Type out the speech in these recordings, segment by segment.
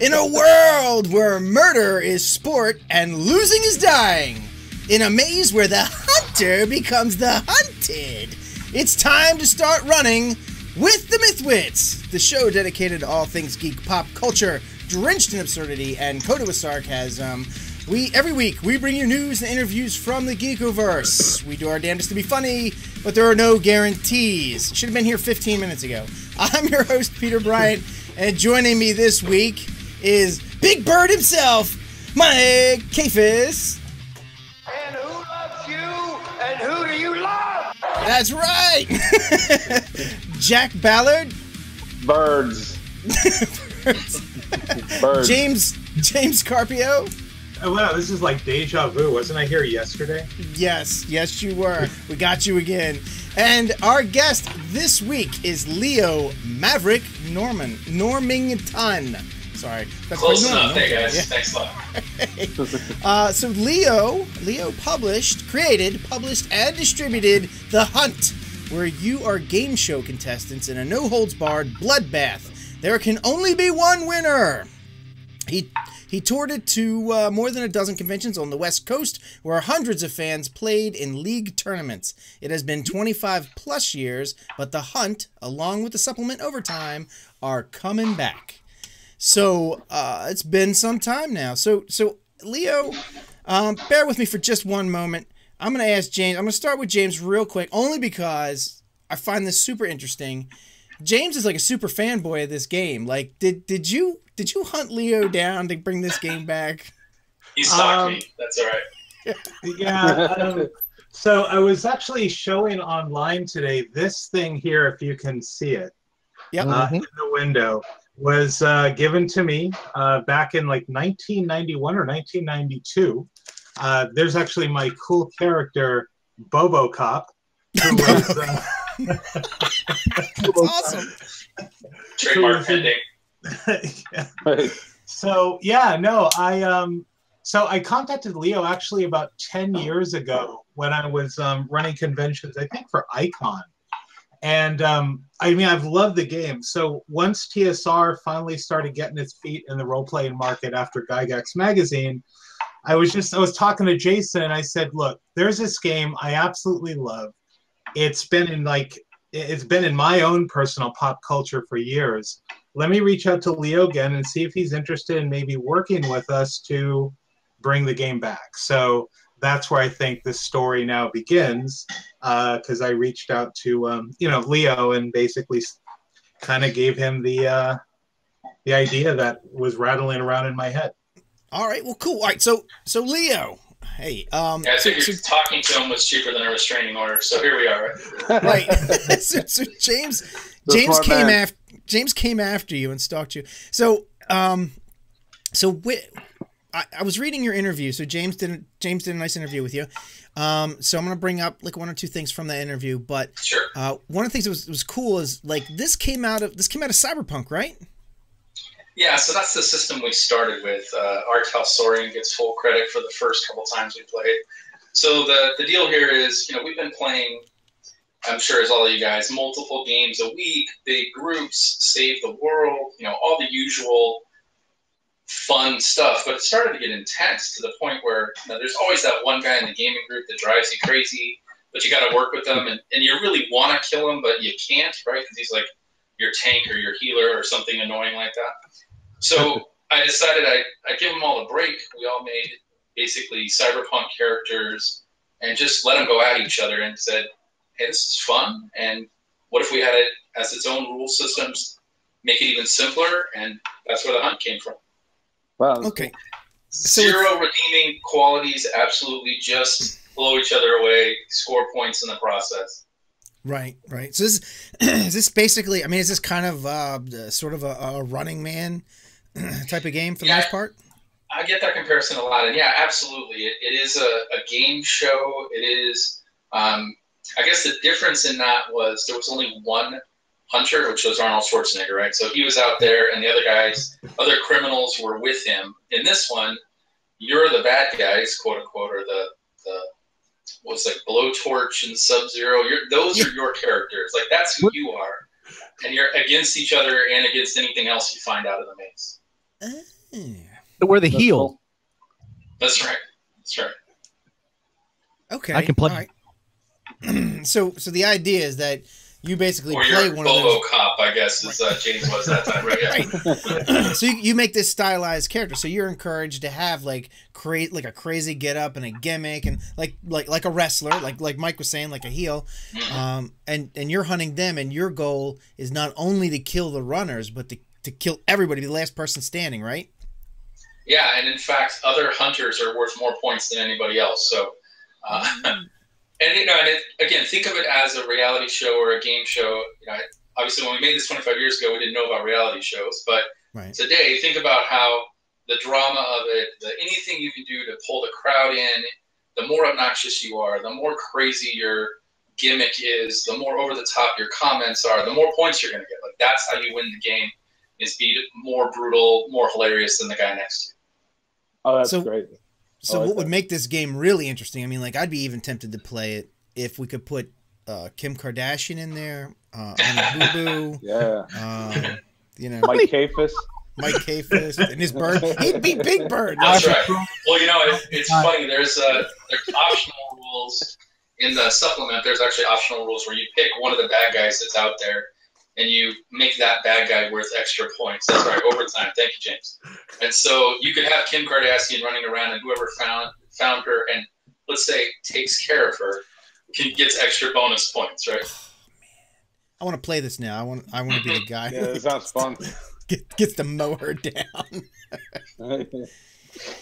in a world where murder is sport and losing is dying, in a maze where the hunter becomes the hunted, it's time to start running with the Mythwits, the show dedicated to all things geek pop culture, drenched in absurdity and coated with sarcasm. We every week we bring you news and interviews from the Geekoverse. We do our damnedest to be funny, but there are no guarantees. Should have been here 15 minutes ago. I'm your host Peter Bryant, and joining me this week is Big Bird himself, Mike Kafis. And who loves you? And who do you love? That's right. Jack Ballard, Birds. Birds. James James Carpio. Oh, wow, this is like deja vu. Wasn't I here yesterday? Yes, yes, you were. We got you again. And our guest this week is Leo Maverick Norman Normington. Sorry, that's Close enough. normal. Hey guys, Yeah. thanks a lot. Uh, so Leo, Leo published, created, published, and distributed The Hunt, where you are game show contestants in a no holds barred bloodbath. There can only be one winner. He he toured it to uh, more than a dozen conventions on the West Coast, where hundreds of fans played in league tournaments. It has been 25 plus years, but the hunt, along with the supplement overtime, are coming back. So uh, it's been some time now. So so Leo, um, bear with me for just one moment. I'm gonna ask James. I'm gonna start with James real quick, only because I find this super interesting. James is like a super fanboy of this game. Like, did did you did you hunt Leo down to bring this game back? You stalked Um, me. That's all right. Yeah. um, so I was actually showing online today this thing here, if you can see it Yeah. uh, in the window, was uh, given to me uh, back in like 1991 or 1992. Uh, there's actually my cool character, Bobo Cop. Who was, uh, That's awesome. Trademark pending. yeah. Right. So yeah, no, I um so I contacted Leo actually about 10 years ago when I was um, running conventions, I think for Icon. And um, I mean, I've loved the game. So once TSR finally started getting its feet in the role playing market after Gygax magazine, I was just I was talking to Jason and I said, look, there's this game I absolutely love. It's been in like it's been in my own personal pop culture for years let me reach out to Leo again and see if he's interested in maybe working with us to bring the game back. So that's where I think this story now begins, because I reached out to um, you know Leo and basically kind of gave him the uh, the idea that was rattling around in my head. All right. Well, cool. All right. So so Leo, hey, um, Yeah, I so, figured so- talking to him was cheaper than a restraining order. So here we are. Right? right. so, so James The James came after James came after you and stalked you. So um so wi- I, I was reading your interview. So James did James did a nice interview with you. Um so I'm gonna bring up like one or two things from that interview. But Sure. uh one of the things that was was cool is like this came out of this came out of Cyberpunk, right? Yeah, so that's the system we started with. Uh, Artel Soaring gets full credit for the first couple times we played. So the, the deal here is, you know, we've been playing, I'm sure as all you guys, multiple games a week, big groups, save the world, you know, all the usual fun stuff. But it started to get intense to the point where you know, there's always that one guy in the gaming group that drives you crazy, but you got to work with them, and, and you really want to kill him, but you can't, right? Because he's like your tank or your healer or something annoying like that. So I decided I, I'd give them all a break. We all made basically cyberpunk characters and just let them go at each other and said, hey, this is fun. And what if we had it as its own rule systems, make it even simpler? And that's where the hunt came from. Wow. Okay. So Zero redeeming qualities, absolutely just blow each other away, score points in the process. Right, right. So this is this basically? I mean, is this kind of uh, sort of a, a Running Man type of game for the Yeah. most part? I get that comparison a lot, and yeah, absolutely. It, it is a, a game show. It is. Um, I guess the difference in that was there was only one hunter, which was Arnold Schwarzenegger, right? So he was out there, and the other guys, other criminals, were with him. In this one, you're the bad guys, quote unquote, or the the what's like blowtorch and Sub Zero. You're those are your characters. Like that's who you are. and you're against each other and against anything else you find out of the maze. So we're the That's heel. cool. That's right. That's right. Okay, I can play- all right. so, so the idea is that you basically Or play you're one of Bobo those. Cop, I guess, as uh, James was that time, right? Yeah. Right. so you, you make this stylized character. So you're encouraged to have like create like a crazy get up and a gimmick and like like like a wrestler, like like Mike was saying, like a heel. Um, and and you're hunting them, and your goal is not only to kill the runners, but to to kill everybody, be the last person standing, right? Yeah, and in fact, other hunters are worth more points than anybody else. So, uh, and you know, and it, again, think of it as a reality show or a game show. You know, obviously, when we made this 25 years ago, we didn't know about reality shows, but Right. today, think about how the drama of it, the anything you can do to pull the crowd in, the more obnoxious you are, the more crazy your gimmick is, the more over the top your comments are, the more points you're going to get. Like that's how you win the game. Is be more brutal, more hilarious than the guy next to you. Oh, that's So- great. So like what would make this game really interesting? I mean, like I'd be even tempted to play it if we could put uh, Kim Kardashian in there, uh, Honey Boo Yeah. Boo, um, you know, Mike Kafis. Mike Kafis and his bird. He'd be Big Bird. That's right. Well, you know, it, it's funny. There's uh, there's optional rules in the supplement. There's actually optional rules where you pick one of the bad guys that's out there, and you make that bad guy worth extra points. That's right, overtime. Thank you, James. And so you could have Kim Kardashian running around, and whoever found found her and let's say takes care of her can gets extra bonus points, right? I want to play this now. I want. I want to be the guy Yeah, that sounds fun. get, gets to mow her down.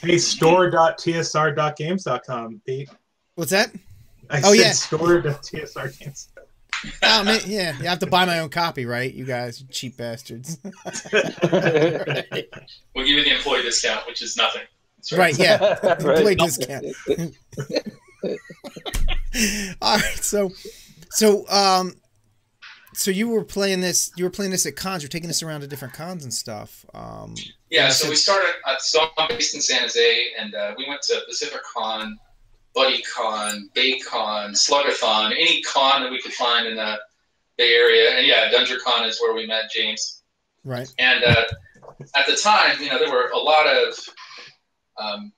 Hey, store.tsrgames.com, Pete. What's that? I Oh, said yeah. store.tsr.games. Oh man, yeah, you have to buy my own copy, right? You guys, you cheap bastards. We'll give you the employee discount, which is nothing. That's right? Yeah, employee Right. discount. All right, so, so, um, so you were playing this. You were playing this at cons. You're taking this around to different cons and stuff. Um, Yeah, so we started. Uh, so I'm based in San Jose, and uh, we went to PacificCon, BuddyCon, BayCon, Sluggathon, any con that we could find in the Bay Area, and yeah, DungeonCon is where we met James. right. And uh, at the time, you know, there were a lot of, um,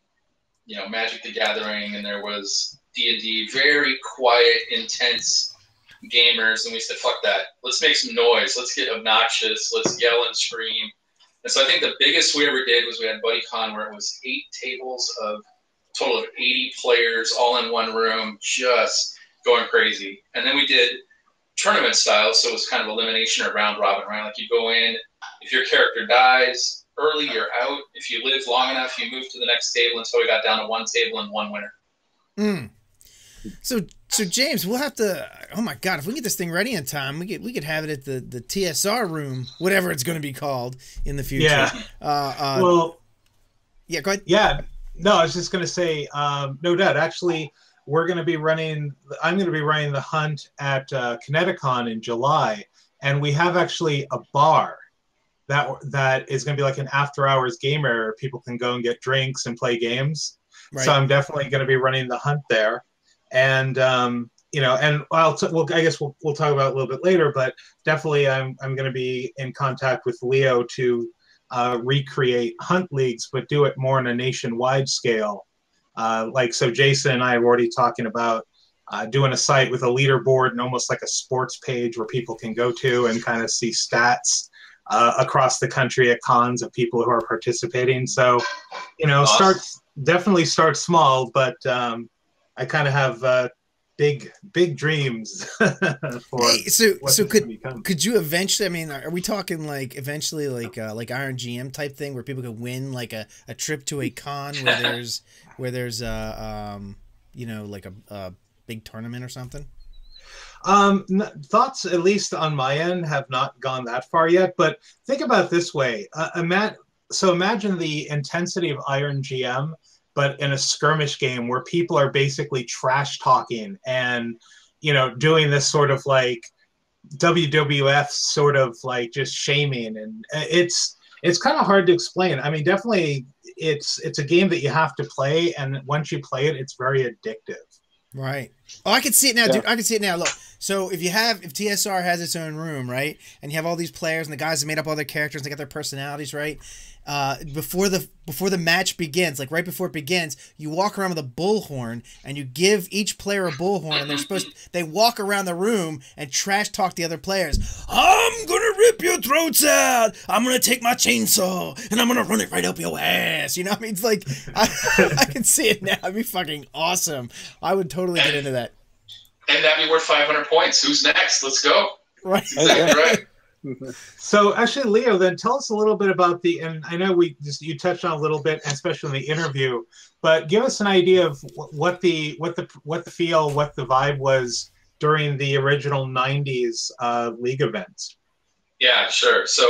you know, Magic the Gathering, and there was D and D, very quiet, intense gamers, and we said, "Fuck that! Let's make some noise. Let's get obnoxious. Let's yell and scream." And so I think the biggest we ever did was we had BuddyCon, where it was eight tables of total of 80 players all in one room, just going crazy. And then we did tournament style, so it was kind of elimination or round robin, right? Like you go in, if your character dies early, you're out. If you live long enough, you move to the next table until we got down to one table and one winner. Mm. So, so James, we'll have to. Oh my God, if we get this thing ready in time, we could we could have it at the the TSR room, whatever it's going to be called in the future. Yeah. Uh, uh, Well, yeah. Go ahead. yeah. No, I was just going to say, um, no doubt. Actually, we're going to be running, I'm going to be running the hunt at uh, Kineticon in July. And we have actually a bar that that is going to be like an after hours gamer. where people can go and get drinks and play games. Right. So I'm definitely going to be running the hunt there, and um, you know, and I'll t- well, I guess we'll, we'll talk about it a little bit later, but definitely I'm I'm going to be in contact with Leo to uh, recreate hunt leagues, but do it more on a nationwide scale. Uh, like so, Jason and I are already talking about uh, doing a site with a leaderboard and almost like a sports page where people can go to and kind of see stats uh, across the country at cons of people who are participating. So, you know, Awesome. start definitely start small, but um, I kind of have uh, big big dreams for Hey, so so could could you eventually? I mean, are we talking like eventually like uh, like Iron GM type thing where people could win like a, a trip to a con where there's where there's uh um you know like a, a big tournament or something? Um, thoughts, at least on my end, have not gone that far yet. But think about it this way: uh, so imagine the intensity of Iron GM, but in a skirmish game where people are basically trash talking and you know doing this sort of like WWF sort of like just shaming, and uh, it's it's kind of hard to explain. I mean, definitely, it's it's a game that you have to play, and once you play it, it's very addictive. Right. Oh, I can see it now, dude. I can see it now. Look. So if you have if TSR has its own room, right, and you have all these players and the guys have made up all their characters, they got their personalities, right. Uh, before the before the match begins, like right before it begins, you walk around with a bullhorn and you give each player a bullhorn, and they're supposed they walk around the room and trash talk the other players. I'm gonna rip your throats out. I'm gonna take my chainsaw and I'm gonna run it right up your ass. You know, what I mean, it's like I, I can see it now. It'd be fucking awesome. I would totally get into that. And that'd be worth 500 points. Who's next? Let's go. Right. Exactly right. So actually, Leo, then tell us a little bit about the. And I know we just you touched on a little bit, especially in the interview, but give us an idea of what the what the what the feel, what the vibe was during the original '90s uh, league events. Yeah, sure. So,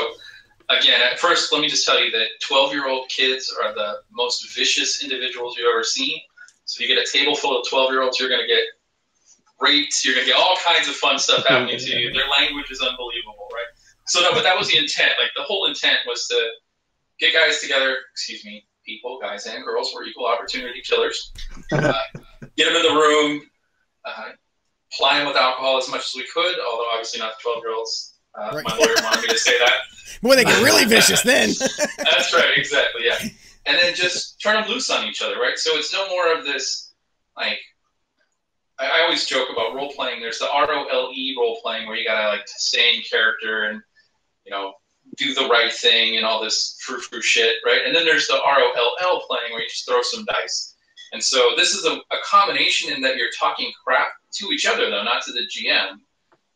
again, at first, let me just tell you that 12 year old kids are the most vicious individuals you've ever seen. So, if you get a table full of 12 year olds, you're going to get raped, you're going to get all kinds of fun stuff happening to you. Their language is unbelievable, right? So, no, but that was the intent. Like, the whole intent was to get guys together, excuse me, people, guys and girls, were equal opportunity killers. Uh, get them in the room, uh, ply them with alcohol as much as we could, although obviously not the 12 year olds. Uh, Right. My lawyer wanted me to say that. Boy, they get really vicious then. That's right, exactly, yeah. And then just turn them loose on each other, right? So it's no more of this, like, I, I always joke about role playing. There's the R O L E role playing where you gotta like stay in character and, you know, do the right thing and all this frou frou shit, right? And then there's the R O L L playing where you just throw some dice. And so this is a, a combination in that you're talking crap to each other, though, not to the GM.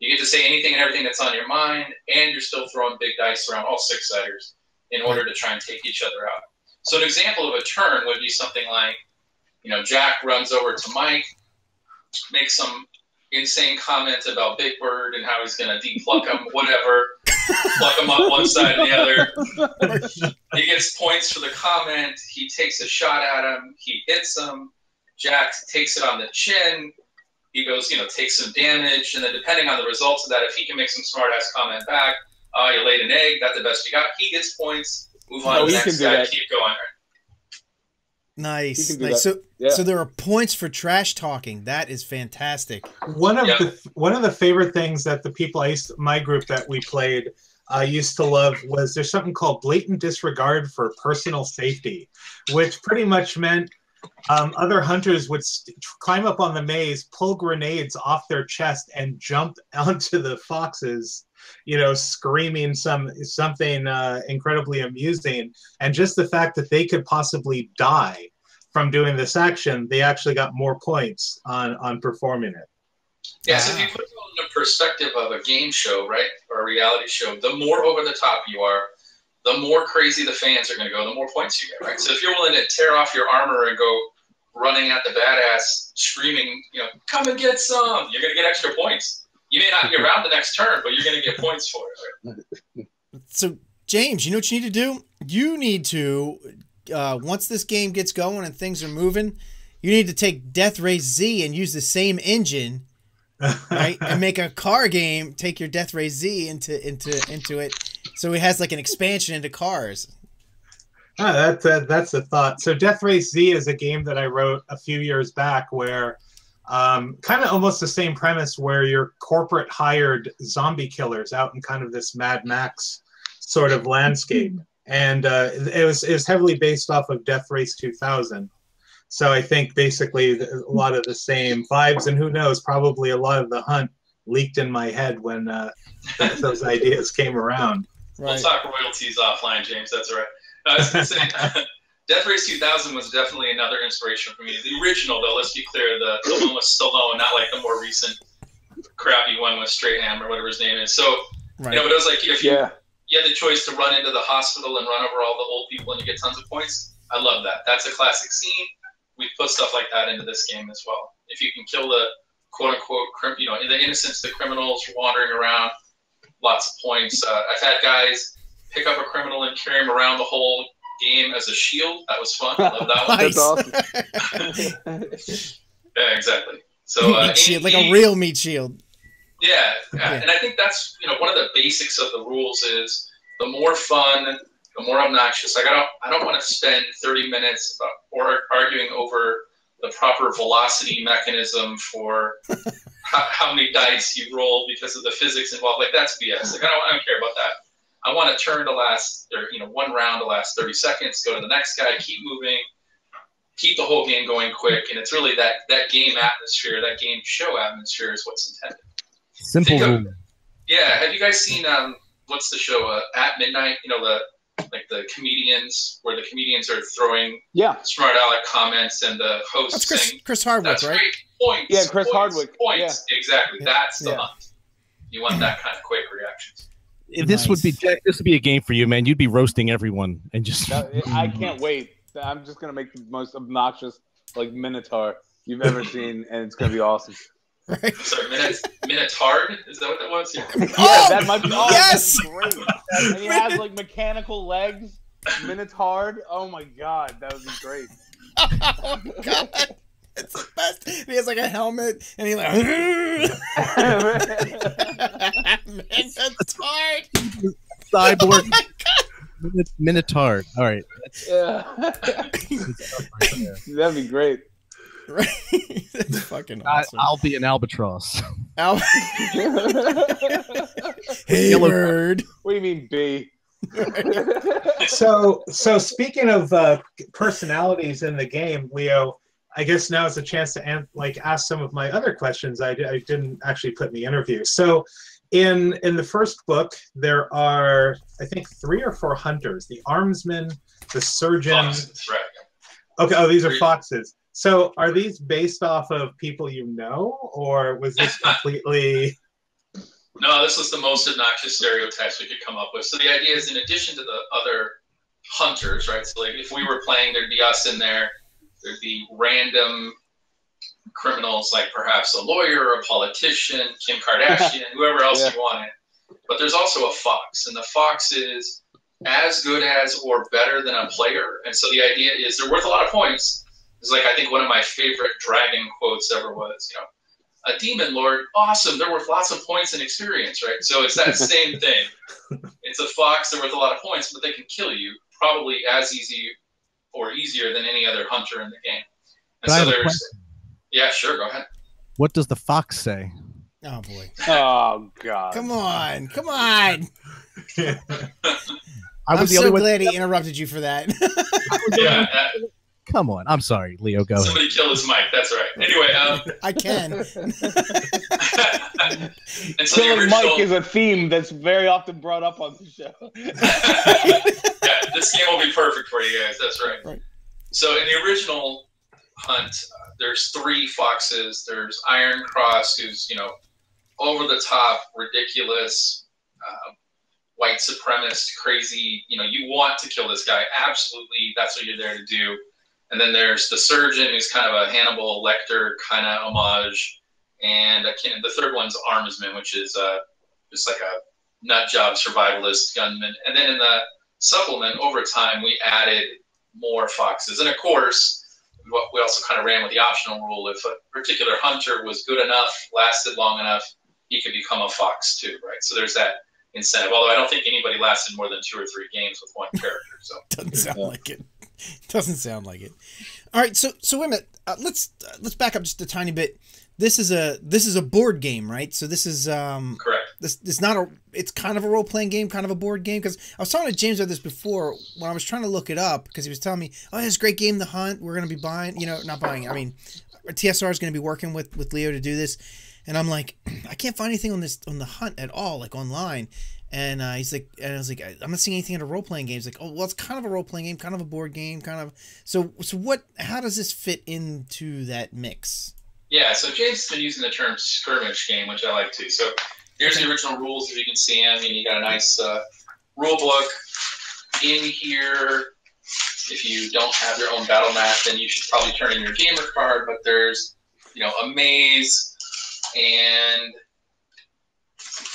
You get to say anything and everything that's on your mind, and you're still throwing big dice around, all six siders, in order to try and take each other out. So an example of a turn would be something like, you know, Jack runs over to Mike, makes some insane comment about Big Bird and how he's going to depuck him, whatever, pluck him up one side or the other. he gets points for the comment. He takes a shot at him. He hits him. Jack takes it on the chin. He goes, you know, takes some damage, and then depending on the results of that, if he can make some smart ass comment back, oh, you laid an egg, that's the best you got. He gets points. Move on Oh, to the next guy. that. Keep going. nice. You can do nice. that. So, Yeah. so there are points for trash talking. That is fantastic. One of Yeah. the one of the favorite things that the people I used my group that we played uh, used to love was there's something called blatant disregard for personal safety, which pretty much meant um, other hunters would st- climb up on the maze, pull grenades off their chest, and jump onto the foxes. You know, screaming some something uh, incredibly amusing, and just the fact that they could possibly die from doing this action, they actually got more points on on performing it. Yeah, so if you put it in the perspective of a game show, right, or a reality show, the more over the top you are, the more crazy the fans are going to go, the more points you get, right? So if you're willing to tear off your armor and go running at the badass, screaming, you know, come and get some, you're going to get extra points. You may not be around the next turn, but you're going to get points for it. Right? So, James, you know what you need to do? You need to, uh, once this game gets going and things are moving, you need to take Death Race Z and use the same engine, right? and make a car game. Take your Death Race Z into into into it, so it has like an expansion into cars. Ah, that, that that's a thought. So Death Race Z is a game that I wrote a few years back where um, kind of almost the same premise where you're corporate hired zombie killers out in kind of this Mad Max sort of landscape. And uh, it was it was heavily based off of Death Race 2000. So I think basically a lot of the same vibes, and who knows, probably a lot of the hunt leaked in my head when uh, those ideas came around. We'll talk royalties offline, James. That's all right. I was going to say, Death Race 2000 was definitely another inspiration for me. The original, though, let's be clear, the, the one with Stallone, not like the more recent crappy one with Stratham or whatever his name is. So, you know, but it was like if you, Yeah. You had the choice to run into the hospital and run over all the old people and you get tons of points, I love that. That's a classic scene. We put stuff like that into this game as well. If you can kill the quote unquote, you know, the innocents, the criminals wandering around, lots of points. Uh, I've had guys pick up a criminal and carry him around the whole game as a shield. That was fun. I love that one. Nice. Yeah, exactly. So uh, meat shield, like any- a real meat shield. Yeah, yeah, and I think that's you know one of the basics of the rules is the more fun, the more obnoxious. Like I don't I don't want to spend thirty minutes or arguing over the proper velocity mechanism for how, how many dice you roll because of the physics involved. Like that's BS. Like I don't, I don't care about that. I want a turn to last, or you know, one round to last 30 seconds. Go to the next guy, keep moving, keep the whole game going quick, and it's really that that game atmosphere, that game show atmosphere is what's intended. Simple of- rule. Yeah, have you guys seen um, what's the show uh, at midnight? You know the like the comedians where the comedians are throwing Yeah. smart aleck comments and the host That's Chris saying Chris Hardwick, that's right? great points. Yeah, Chris points, Hardwick, Points exactly. Yeah, That's the yeah. hunt. You want that kind of quick reactions. This would be Jack. This would be a game for you, man. You'd be roasting everyone and just. That- I can't wait. I'm just gonna make the most obnoxious like Minotaur you've ever seen, and it's gonna be awesome. Right. So minutes Minotard is that what that was? Yeah. Yeah, Oh, that might be oh, yes! great. And he has like mechanical legs. Minotaur. Oh my god, that would be great. oh my god. It's the best. He has like a helmet and he like Man, hard. cyborg oh Min- Minotaur. All right. yeah. That'd be great. Right. That's fucking I, awesome. I'll be an albatross. Al- hey, Yellow- bird. What do you mean, B? So, so speaking of uh, personalities in the game, Leo, I guess now is a chance to an- like ask some of my other questions I, I didn't actually put in the interview. So, in in the first book, there are I think three or four hunters: the armsman, the surgeon. Foxes, right. Okay, oh, these are foxes. So, are these based off of people you know, or was this completely? No, this was the most obnoxious stereotypes we could come up with. So the idea is, in addition to the other hunters, right? So like if we were playing, there'd be us in there. There'd be random criminals, like perhaps a lawyer or a politician, Kim Kardashian, whoever else Yeah. you wanted. But there's also a fox, and the fox is as good as or better than a player. And so the idea is they're worth a lot of points. It's like I think one of my favorite dragon quotes ever was, you know, a demon lord, awesome. They're worth lots of points and experience, right? So it's that same thing. It's a fox. They're worth a lot of points, but they can kill you probably as easy or easier than any other hunter in the game. And so there's, question. yeah, sure, go ahead. What does the fox say? Oh boy. Oh god. Come on. Come on. I I'm was the so only one. glad he interrupted you for that. Yeah, Come on. I'm sorry, Leo. Go ahead. somebody killed his mic. That's right. Anyway, um, I can. and so Killing original, Mike is a theme that's very often brought up on the show. yeah, this game will be perfect for you guys. That's right. Right. So in the original hunt, uh, there's three foxes. There's Iron Cross, who's you know over the top, ridiculous, uh, white supremacist, crazy. You know, you want to kill this guy. Absolutely, that's what you're there to do. And then there's the surgeon, who's kind of a Hannibal Lecter kind of homage. And I can't, the third one's Armsman, which is uh, just like a nut job survivalist gunman. And then in the supplement, over time, we added more foxes. And of course, we also kind of ran with the optional rule: if a particular hunter was good enough, lasted long enough, he could become a fox too, right? So there's that incentive. Although I don't think anybody lasted more than two or three games with one character. So Doesn't sound like it. Doesn't sound like it. All right, so so wait a minute. Uh, let's uh, let's back up just a tiny bit. This is a this is a board game, right? So this is um correct. this it's not a it's kind of a role playing game, kind of a board game. Because I was talking to James about this before when I was trying to look it up because he was telling me, oh, a great game, The Hunt. We're gonna be buying, you know, not buying. I mean, TSR is gonna be working with with Leo to do this, and I'm like, I can't find anything on this on The Hunt at all, like online. And uh, he's like, and I was like, I'm not seeing anything in a role playing game. He's like, oh, well, it's kind of a role playing game, kind of a board game, kind of. So, so what? How does this fit into that mix? Yeah, so James has been using the term skirmish game, which I like too. So here's the original rules, as you can see them. And you got a nice uh, rule book in here. If you don't have your own battle map, then you should probably turn in your gamer card. But there's, you know, a maze and let's see if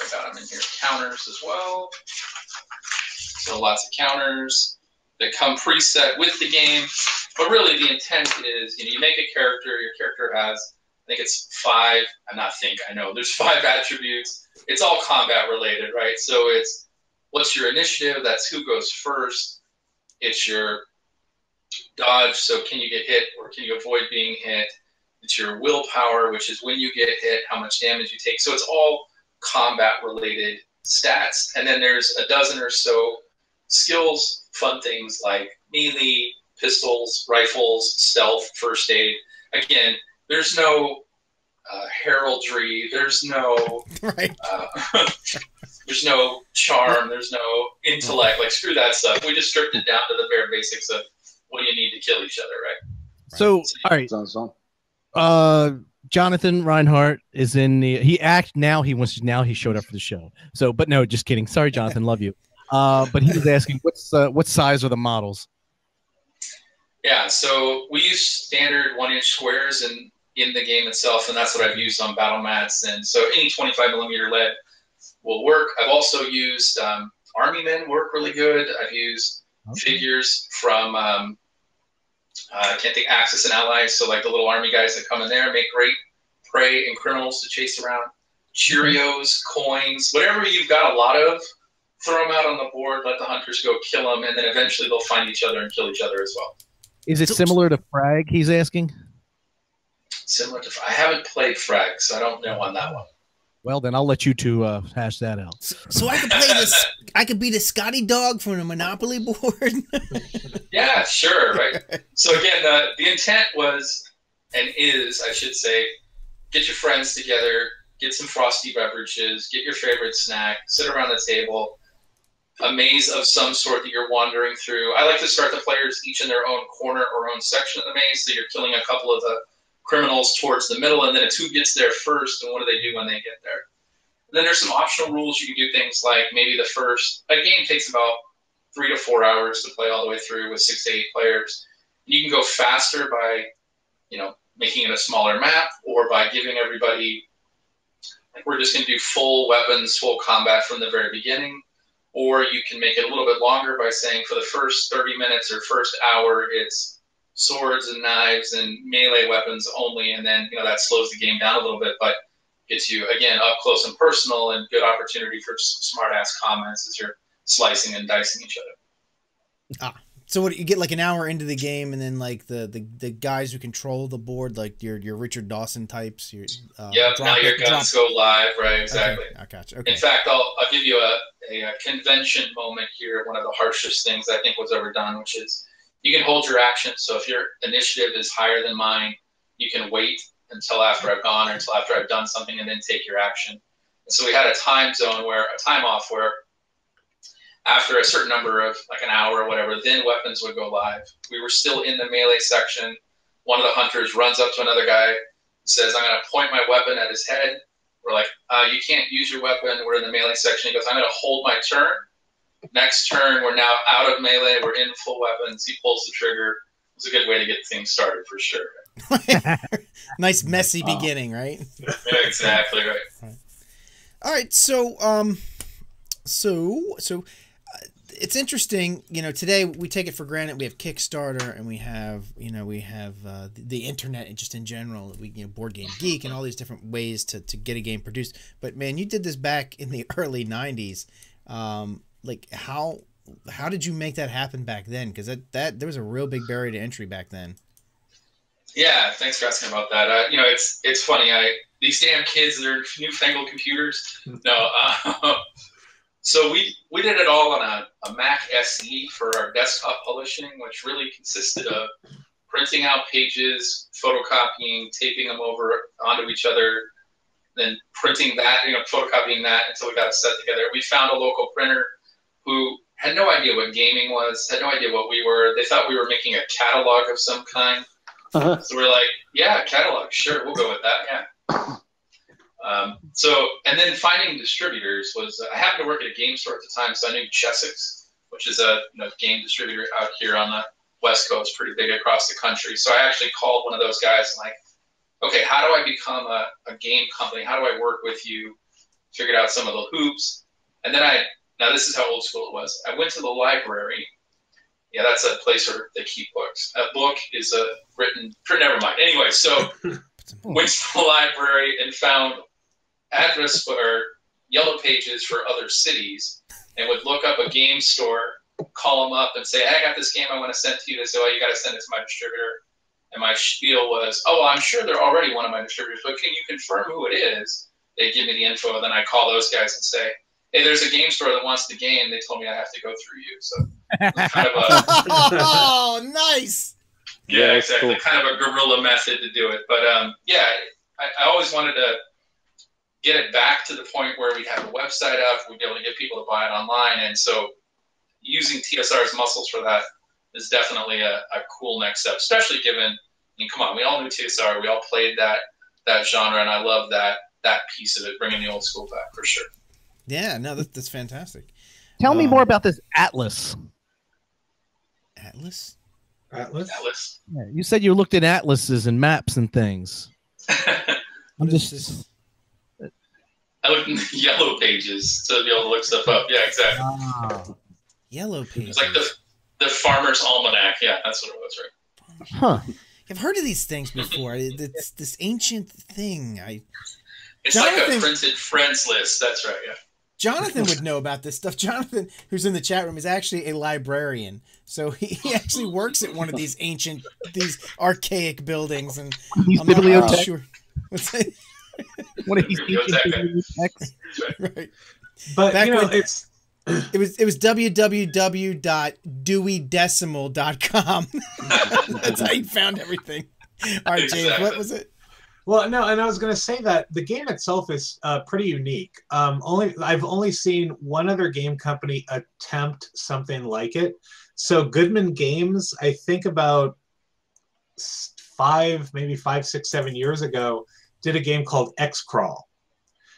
I got them in here. Counters as well. So lots of counters that come preset with the game. But really, the intent is, you know, you make a character. Your character has I think it's five. I'm not think. I know there's five attributes. It's all combat related, right? So it's what's your initiative? That's who goes first. It's your dodge. So can you get hit or can you avoid being hit? It's your willpower, which is when you get hit, how much damage you take. So it's all combat related stats. And then there's a dozen or so skills, fun things like melee, pistols, rifles, stealth, first aid. Again, there's no uh, heraldry. There's no right. uh, there's no charm. There's no intellect. Like screw that stuff. We just stripped it down to the bare basics of what do you need to kill each other, right? So, all right, Sounds fun. uh, Jonathan Reinhardt is in the. He act now. He wants now. He showed up for the show. So, but no, just kidding. Sorry, Jonathan. Love you. Uh, but he was asking what's uh, what size are the models? Yeah, so we use standard one inch squares in, in the game itself, and that's what I've used on battle mats. And so any 25 millimeter lead will work. I've also used um, army men work really good. I've used figures from um, uh, I can't think Axis and Allies, so like the little army guys that come in there make great prey and criminals to chase around. Cheerios, coins, whatever you've got a lot of, throw them out on the board. Let the hunters go kill them, and then eventually they'll find each other and kill each other as well. Is it So- similar to Frag? He's asking. Similar to I haven't played Frag, so I don't know on that one. Well, then I'll let you two uh, hash that out. So, so I could play this. I could be the Scotty dog from the Monopoly board. Yeah, sure, right. So again, the the intent was and is, I should say, get your friends together, get some frosty beverages, get your favorite snack, sit around the table, a maze of some sort that you're wandering through. I like to start the players each in their own corner or own section of the maze, so you're killing a couple of the criminals towards the middle, and then it's who gets there first and what do they do when they get there. And then there's some optional rules. You can do things like maybe the first a game takes about three to four hours to play all the way through with six to eight players. You can go faster by, you know, making it a smaller map or by giving everybody like we're just going to do full weapons, full combat from the very beginning. Or you can make it a little bit longer by saying for the first 30 minutes or first hour, it's swords and knives and melee weapons only. And then, you know, that slows the game down a little bit, but gets you, again, up close and personal and good opportunity for some smart ass comments as you're slicing and dicing each other. Ah. so what you get like an hour into the game, and then like the the, the guys who control the board, like your your Richard Dawson types. Your uh, yep, now your guns drop- go live, right? Exactly. Okay, I gotcha. Okay. In fact, I'll, I'll give you a, a, a convention moment here, one of the harshest things I think was ever done, which is you can hold your action. So if your initiative is higher than mine, you can wait until after I've gone or until after I've done something and then take your action. And so we had a time zone where, a time off where after a certain number of like an hour or whatever, then weapons would go live. We were still in the melee section. One of the hunters runs up to another guy, says, I'm going to point my weapon at his head. We're like, uh, you can't use your weapon. We're in the melee section. He goes, I'm going to hold my turn. Next turn, we're now out of melee. We're in full weapons. He pulls the trigger. It was a good way to get things started for sure. nice messy Uh, beginning, right? Exactly right. All right, so um, so so uh, it's interesting. You know, today we take it for granted. We have Kickstarter, and we have you know we have uh, the, the internet, and just in general, we you know Board Game Geek, and all these different ways to to get a game produced. But man, you did this back in the early '90s. Um, like how how did you make that happen back then? Because that that there was a real big barrier to entry back then. Yeah, thanks for asking about that. Uh, you know, it's it's funny. I these damn kids, their newfangled computers. No, uh, so we we did it all on a, a Mac SE for our desktop publishing, which really consisted of printing out pages, photocopying, taping them over onto each other, then printing that, you know, photocopying that until we got it set together. We found a local printer who had no idea what gaming was, had no idea what we were. They thought we were making a catalog of some kind. So we're like, yeah, catalog, sure, we'll go with that. Yeah. Um, so, and then finding distributors was, I happened to work at a game store at the time, so I knew Chessex, which is a you know, game distributor out here on the West Coast, pretty big across the country. So I actually called one of those guys and like, okay, how do I become a, a game company? How do I work with you? Figured out some of the hoops. And then I, now this is how old school it was. I went to the library. Yeah, that's a place where they keep books. A book is a written, never mind. Anyway, so went to the library and found address for yellow pages for other cities and would look up a game store call them up and say, hey, I got this game I want to send to you. They say, well, you got to send it to my distributor. And my spiel was, oh, well, I'm sure they're already one of my distributors, but can you confirm who it is? They give me the info, then I call those guys and say, hey, there's a game store that wants the game. They told me I have to go through you. So kind of a oh, nice. yeah, Yeah, exactly, cool. kind of a guerrilla method to do it. But um, yeah, I, I always wanted to get it back to the point where we'd have a website up, we'd be able to get people to buy it online, and so using TSR's muscles for that is definitely a, a cool next step, especially given. I mean, come on, we all knew TSR, we all played that that genre, and I love that that piece of it, bringing the old school back for sure. Yeah, no, that, that's fantastic. Tell me Um, more about this Atlas. Atlas? Atlas. Atlas. Yeah, you said you looked at atlases and maps and things. I'm just this? I looked in the yellow pages to be able to look stuff up. Yeah, exactly. Ah, Yellow pages. It's like the the Farmer's Almanac. Yeah, that's what it was, right? huh. I've heard of these things before. It's this ancient thing. I It's like a printed friends list. That's right. Yeah. Jonathan would know about this stuff. Jonathan, who's in the chat room, is actually a librarian. So he, he actually works at one of these ancient, these archaic buildings, and These I'm not really bibliotech, sure. What's that? one of these Biblioteca. ancient bibliotheques. right. But Back you know, when- it's It was it was www.deweydecimal.com. That's how you found everything. All right, James, Exactly. what was it? Well, no, and I was going to say that the game itself is uh, pretty unique. Um, only I've only seen one other game company attempt something like it. So Goodman Games, I think about five, maybe five, six, seven years ago, did a game called X Crawl,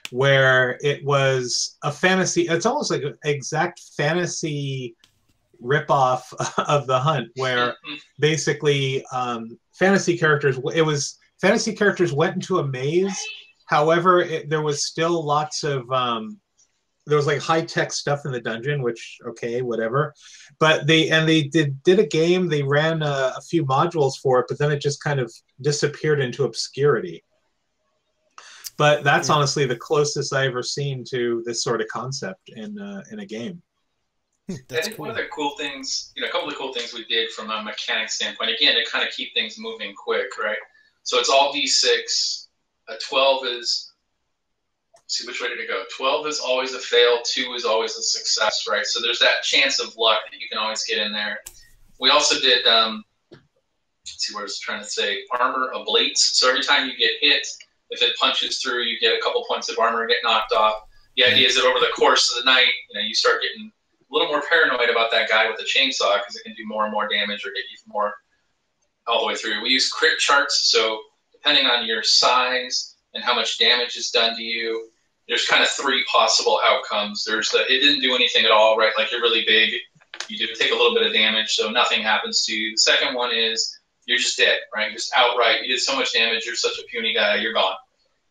where it was a fantasy. It's almost like an exact fantasy ripoff of the Hunt, where Mhm. basically um, fantasy characters it was fantasy characters went into a maze however it, there was still lots of um, there was like high-tech stuff in the dungeon which okay whatever but they and they did did a game they ran a, a few modules for it but then it just kind of disappeared into obscurity but that's Yeah. honestly the closest i ever seen to this sort of concept in uh, in a game I That's think cool. one of the cool things, you know, a couple of cool things we did from a mechanic standpoint, again, to kind of keep things moving quick, right? So it's all D6. A 12 is, see, which way did it go? 12 is always a fail, 2 is always a success, right? So there's that chance of luck that you can always get in there. We also did, um, see what I was trying to say, armor ablates. So every time you get hit, if it punches through, you get a couple points of armor and get knocked off. The idea is that over the course of the night, you know, you start getting a little more paranoid about that guy with the chainsaw because it can do more and more damage or get you more all the way through. We use crit charts, so depending on your size and how much damage is done to you, there's kind of three possible outcomes. There's the it didn't do anything at all, right? Like you're really big, you do take a little bit of damage, so nothing happens to you. The second one is you're just dead, right? Just outright, you did so much damage, you're such a puny guy, you're gone.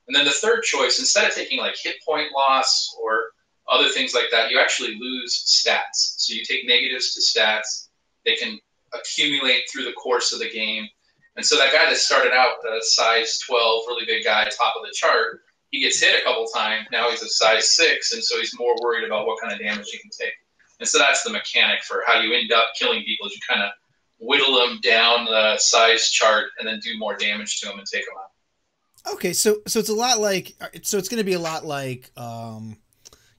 And then the third choice, instead of taking like hit point loss or other things like that, you actually lose stats. So you take negatives to stats. They can accumulate through the course of the game. And so that guy that started out a size 12, really big guy, top of the chart, he gets hit a couple times. Now he's a size six, and so he's more worried about what kind of damage he can take. And so that's the mechanic for how you end up killing people. Is you kind of whittle them down the size chart and then do more damage to them and take them out. Okay, so so it's a lot like so it's going to be a lot like um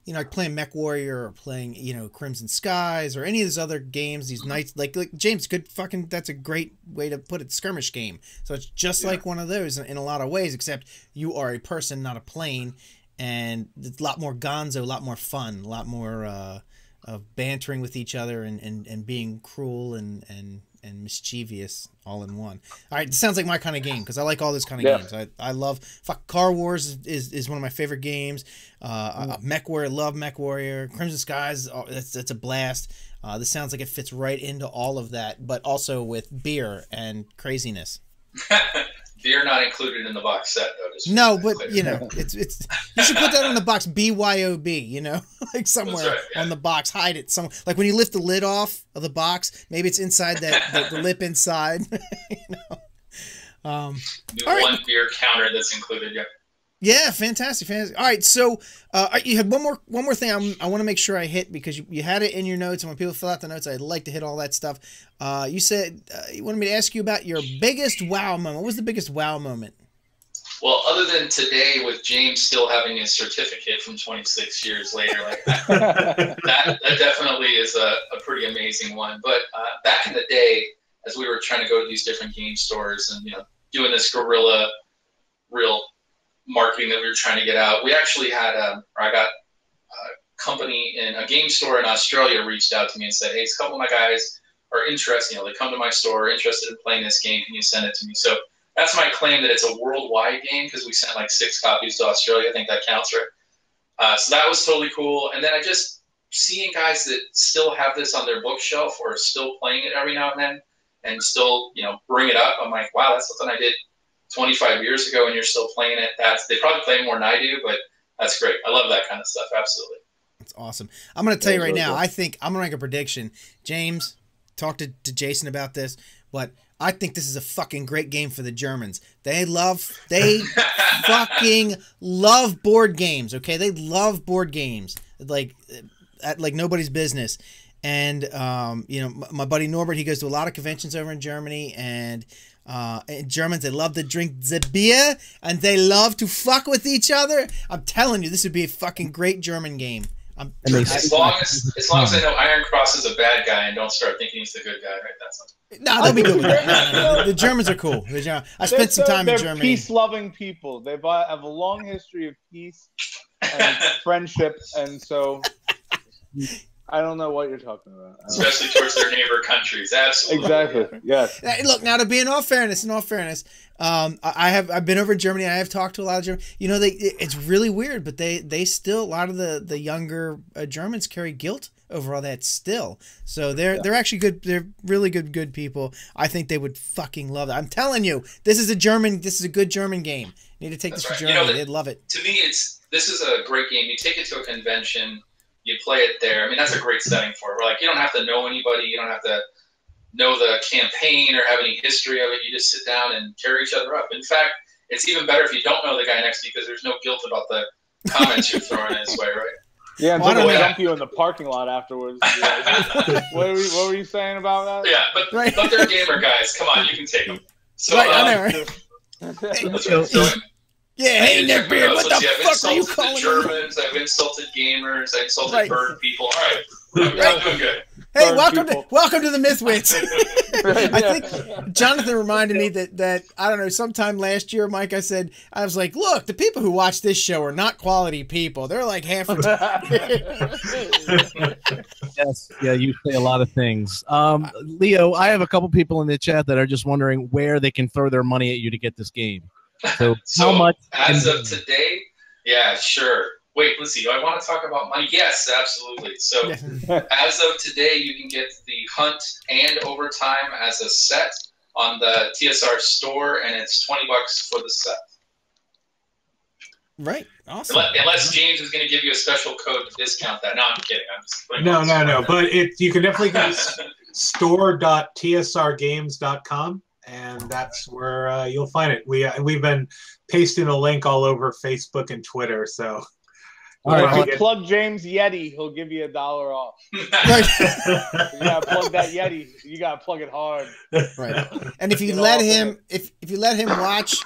you know, like playing Mech Warrior or playing, you know, Crimson Skies or any of those other games, these nights like like James good fucking that's a great way to put it skirmish game. So it's just Yeah. like one of those in, in a lot of ways except you are a person, not a plane and it's a lot more gonzo, a lot more fun, a lot more uh of bantering with each other and, and, and being cruel and, and, and mischievous all in one. All right, it sounds like my kind of game because I like all this kind of Yeah. games. I, I love fuck Car Wars is, is, is one of my favorite games. Uh, uh, Mech Warrior, love Mech Warrior. Crimson Skies, oh, that's that's a blast. Uh, this sounds like it fits right into all of that, but also with beer and craziness. Beer not included in the box set, though. Just No, but clear. you know, it's it's you should put that on the box BYOB, you know, like somewhere right, yeah. on the box, hide it some like when you lift the lid off of the box, maybe it's inside that the, the lip inside, you know. Um, all right. one beer counter that's included. Yeah. Yeah, fantastic, fantastic. All right, so uh, you had one more one more thing I'm, i want to make sure I hit because you, you had it in your notes, and when people fill out the notes, I'd like to hit all that stuff. Uh, you said uh, you wanted me to ask you about your biggest wow moment. What was the biggest wow moment? Well, other than today, with James still having his certificate from 26 years later, like that, that definitely is a, a pretty amazing one. But uh, back in the day, as we were trying to go to these different game stores and you know doing this guerrilla, real marketing that we were trying to get out. We actually had, a, um, I got a company in a game store in Australia reached out to me and said, hey, a couple of my guys are interested. You know, they come to my store, interested in playing this game. Can you send it to me? So that's my claim that it's a worldwide game because we sent like six copies to Australia. I think that counts, right? Uh, so that was totally cool. And then I just seeing guys that still have this on their bookshelf or still playing it every now and then and still, you know, bring it up. I'm like, wow, that's something I did 25 years ago and you're still playing it. That's they probably play more than I do, but that's great. I love that kind of stuff. Absolutely. That's awesome. I'm going to tell you right now. I think I'm going to make a prediction. James, talk to, to Jason about this, but I think this is a fucking great game for the Germans. They love, they fucking love board games. Okay, they love board games like, at, like nobody's business. And um, you know, my, my buddy Norbert, he goes to a lot of conventions over in Germany, and uh, Germans, they love to drink the beer and they love to fuck with each other. I'm telling you, this would be a fucking great German game. I'm, as long as as long as I know Iron Cross is a bad guy and don't start thinking he's the good guy, right? That's no, they'll be good with that. No, no, no. The Germans are cool. I spent some time in Germany. Peace-loving people. They have a long history of peace and friendship, and so I don't know what you're talking about. Especially towards their neighbor countries. Absolutely. Exactly. Yes. Look, now to be in all fairness, in all fairness, um, I have I've been over in Germany. I have talked to a lot of German. You know, they it's really weird, but they they still a lot of the the younger uh, Germans carry guilt over all that still. So they're yeah. they're actually good. They're really good good people. I think they would fucking love it. I'm telling you, this is a German. This is a good German game. You need to take That's this right. to Germany. You know, They'd love it. To me, it's this is a great game. You take it to a convention you play it there. I mean, that's a great setting for it. We're like, you don't have to know anybody. You don't have to know the campaign or have any history of it. You just sit down and carry each other up. In fact, it's even better if you don't know the guy next to you because there's no guilt about the comments you're throwing his way, right? Yeah, and well, they dump you in the parking lot afterwards. what, were you, what, were you, saying about that? Yeah, but, right. but they're gamer guys. Come on, you can take them. So, right, um, I know, right? so, yeah, hey, Neckbeard, what the fuck are you calling the Germans, I've insulted gamers, I've insulted right. bird people. All right, I'm, right. doing good. Hey, bird welcome people. to welcome to the Mythwits. I think Jonathan reminded me that that I don't know. Sometime last year, Mike, I said I was like, "Look, the people who watch this show are not quality people. They're like half." yes, yeah, you say a lot of things. Um, Leo, I have a couple people in the chat that are just wondering where they can throw their money at you to get this game. So, so how much? As of today, yeah, sure. Wait, let's see. Do I want to talk about money? Yes, absolutely. So, as of today, you can get the Hunt and Overtime as a set on the TSR store, and it's twenty bucks for the set. Right. Awesome. Unless, unless James is going to give you a special code to discount that. No, I'm kidding. I'm just no, no, no. But it you can definitely go store.tsrgames.com and that's where uh, you'll find it. We uh, we've been pasting a link all over Facebook and Twitter. So, all right, if you plug James Yeti, he'll give you a dollar off. Right. you gotta plug that Yeti. You gotta plug it hard. Right. And if you let him, if if you let him watch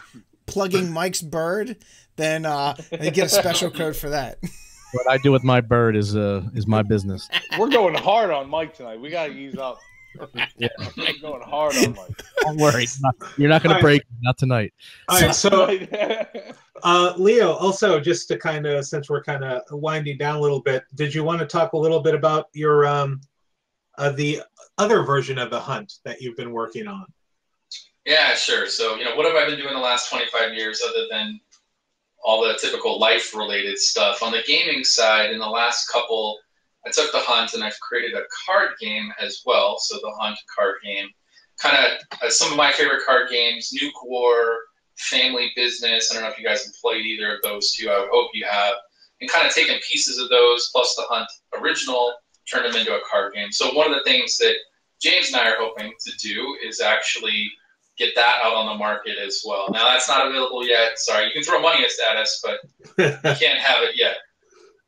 plugging Mike's bird, then uh, you get a special code for that. What I do with my bird is uh is my business. We're going hard on Mike tonight. We gotta ease up yeah, I'm going hard on Mike. Don't worry, you're not going to break. Not tonight. All right, so uh, Leo, also just to kind of since we're kind of winding down a little bit, did you want to talk a little bit about your um, uh, the other version of the hunt that you've been working on? Yeah, sure. So you know, what have I been doing the last 25 years other than all the typical life-related stuff on the gaming side? In the last couple I took the hunt and I've created a card game as well. So the hunt card game, kind of uh, some of my favorite card games: Nuke War, Family Business. I don't know if you guys have played either of those two. I would hope you have. And kind of taken pieces of those plus the hunt original, turn them into a card game. So one of the things that James and I are hoping to do is actually get that out on the market as well. Now that's not available yet. Sorry, you can throw money at us, but you can't have it yet.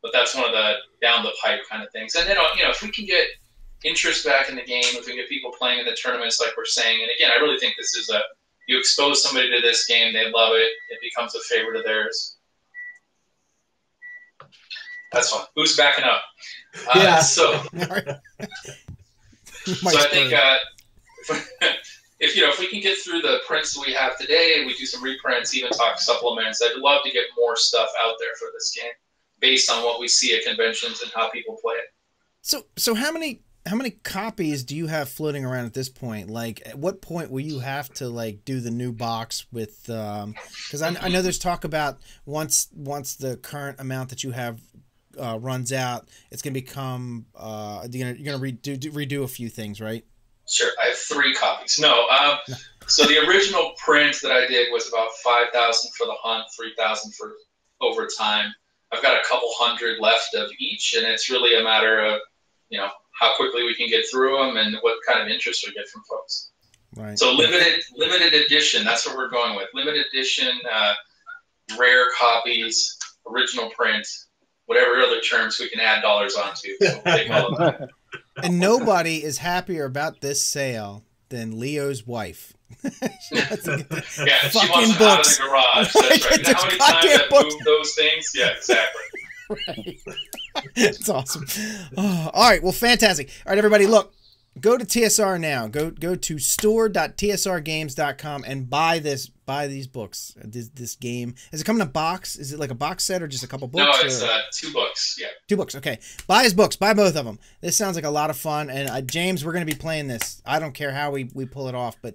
But that's one of the down the pipe kind of things. And then you know, if we can get interest back in the game, if we can get people playing in the tournaments like we're saying, and again, I really think this is a you expose somebody to this game, they love it, it becomes a favorite of theirs. That's fun. Who's backing up? Uh, Yeah. So, so I think uh, if you know if we can get through the prints that we have today, we do some reprints, even talk supplements. I'd love to get more stuff out there for this game based on what we see at conventions and how people play it. So so how many how many copies do you have floating around at this point? Like at what point will you have to like do the new box with um cuz I, I know there's talk about once once the current amount that you have uh, runs out, it's going to become uh you're going to you're to redo do, redo a few things, right? Sure, I have three copies. No, um, so the original print that I did was about five thousand for the hunt, three thousand for overtime. I've got a couple hundred left of each, and it's really a matter of you know how quickly we can get through them and what kind of interest we get from folks. Right. So limited limited edition. That's what we're going with. Limited edition, uh, rare copies, original print, whatever other terms we can add dollars onto. So we'll take all of that. and nobody is happier about this sale than Leo's wife. She wants to get the Yeah, she fucking wants books. out of the garage. That's right. get You know how many times I've books. moved those things? Yeah, exactly. It's awesome. Oh, all right, well, fantastic. All right, everybody, look, go to TSR now. Go go to store.tsrgames.com and buy this buy these books. This, this game is it coming in a box? Is it like a box set or just a couple books? no, it's uh, two books. Yeah. Two books. Okay, buy his books. Buy both of them. This sounds like a lot of fun. And uh, James, we're going to be playing this. I don't care how we, we pull it off, but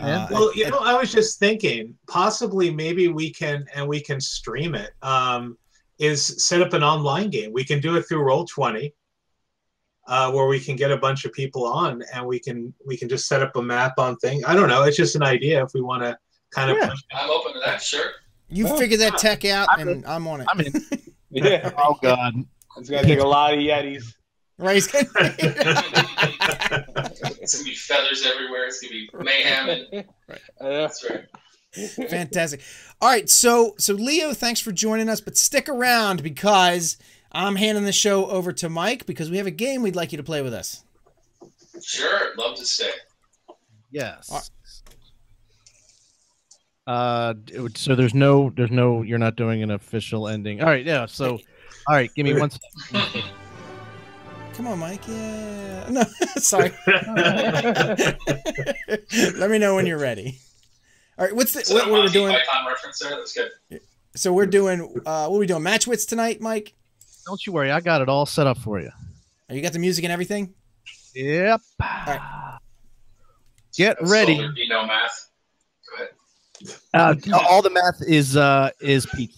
uh, well, you know, I was just thinking, possibly maybe we can and we can stream it. Um, is set up an online game. We can do it through Roll Twenty, uh, where we can get a bunch of people on, and we can we can just set up a map on thing. I don't know. It's just an idea if we want to kind of. Yeah. I'm open to that. Sure. you figure that tech out, I'm and I'm on it. I'm in. Yeah, Oh God. it's gonna take a lot of Yetis. Right? It's gonna be feathers everywhere. It's gonna be mayhem. And, I know. that's right. Fantastic. All right, so so Leo, thanks for joining us, but stick around because I'm handing the show over to Mike because we have a game we'd like you to play with us. Sure. Love to stay. Yes. Uh, so there's no, there's no, you're not doing an official ending. All right, yeah. So, all right, give me one. second. Come on, Mike. Yeah. No, sorry. Let me know when you're ready. All right, what's the So what, what are we Monty doing? Python reference there. That's good. So we're doing uh what are we doing? Match wits tonight, Mike? Don't you worry, I got it all set up for you. Oh, you got the music and everything? Yep. right. Get ready. there'd be no math. Uh, all the math is uh is Pete.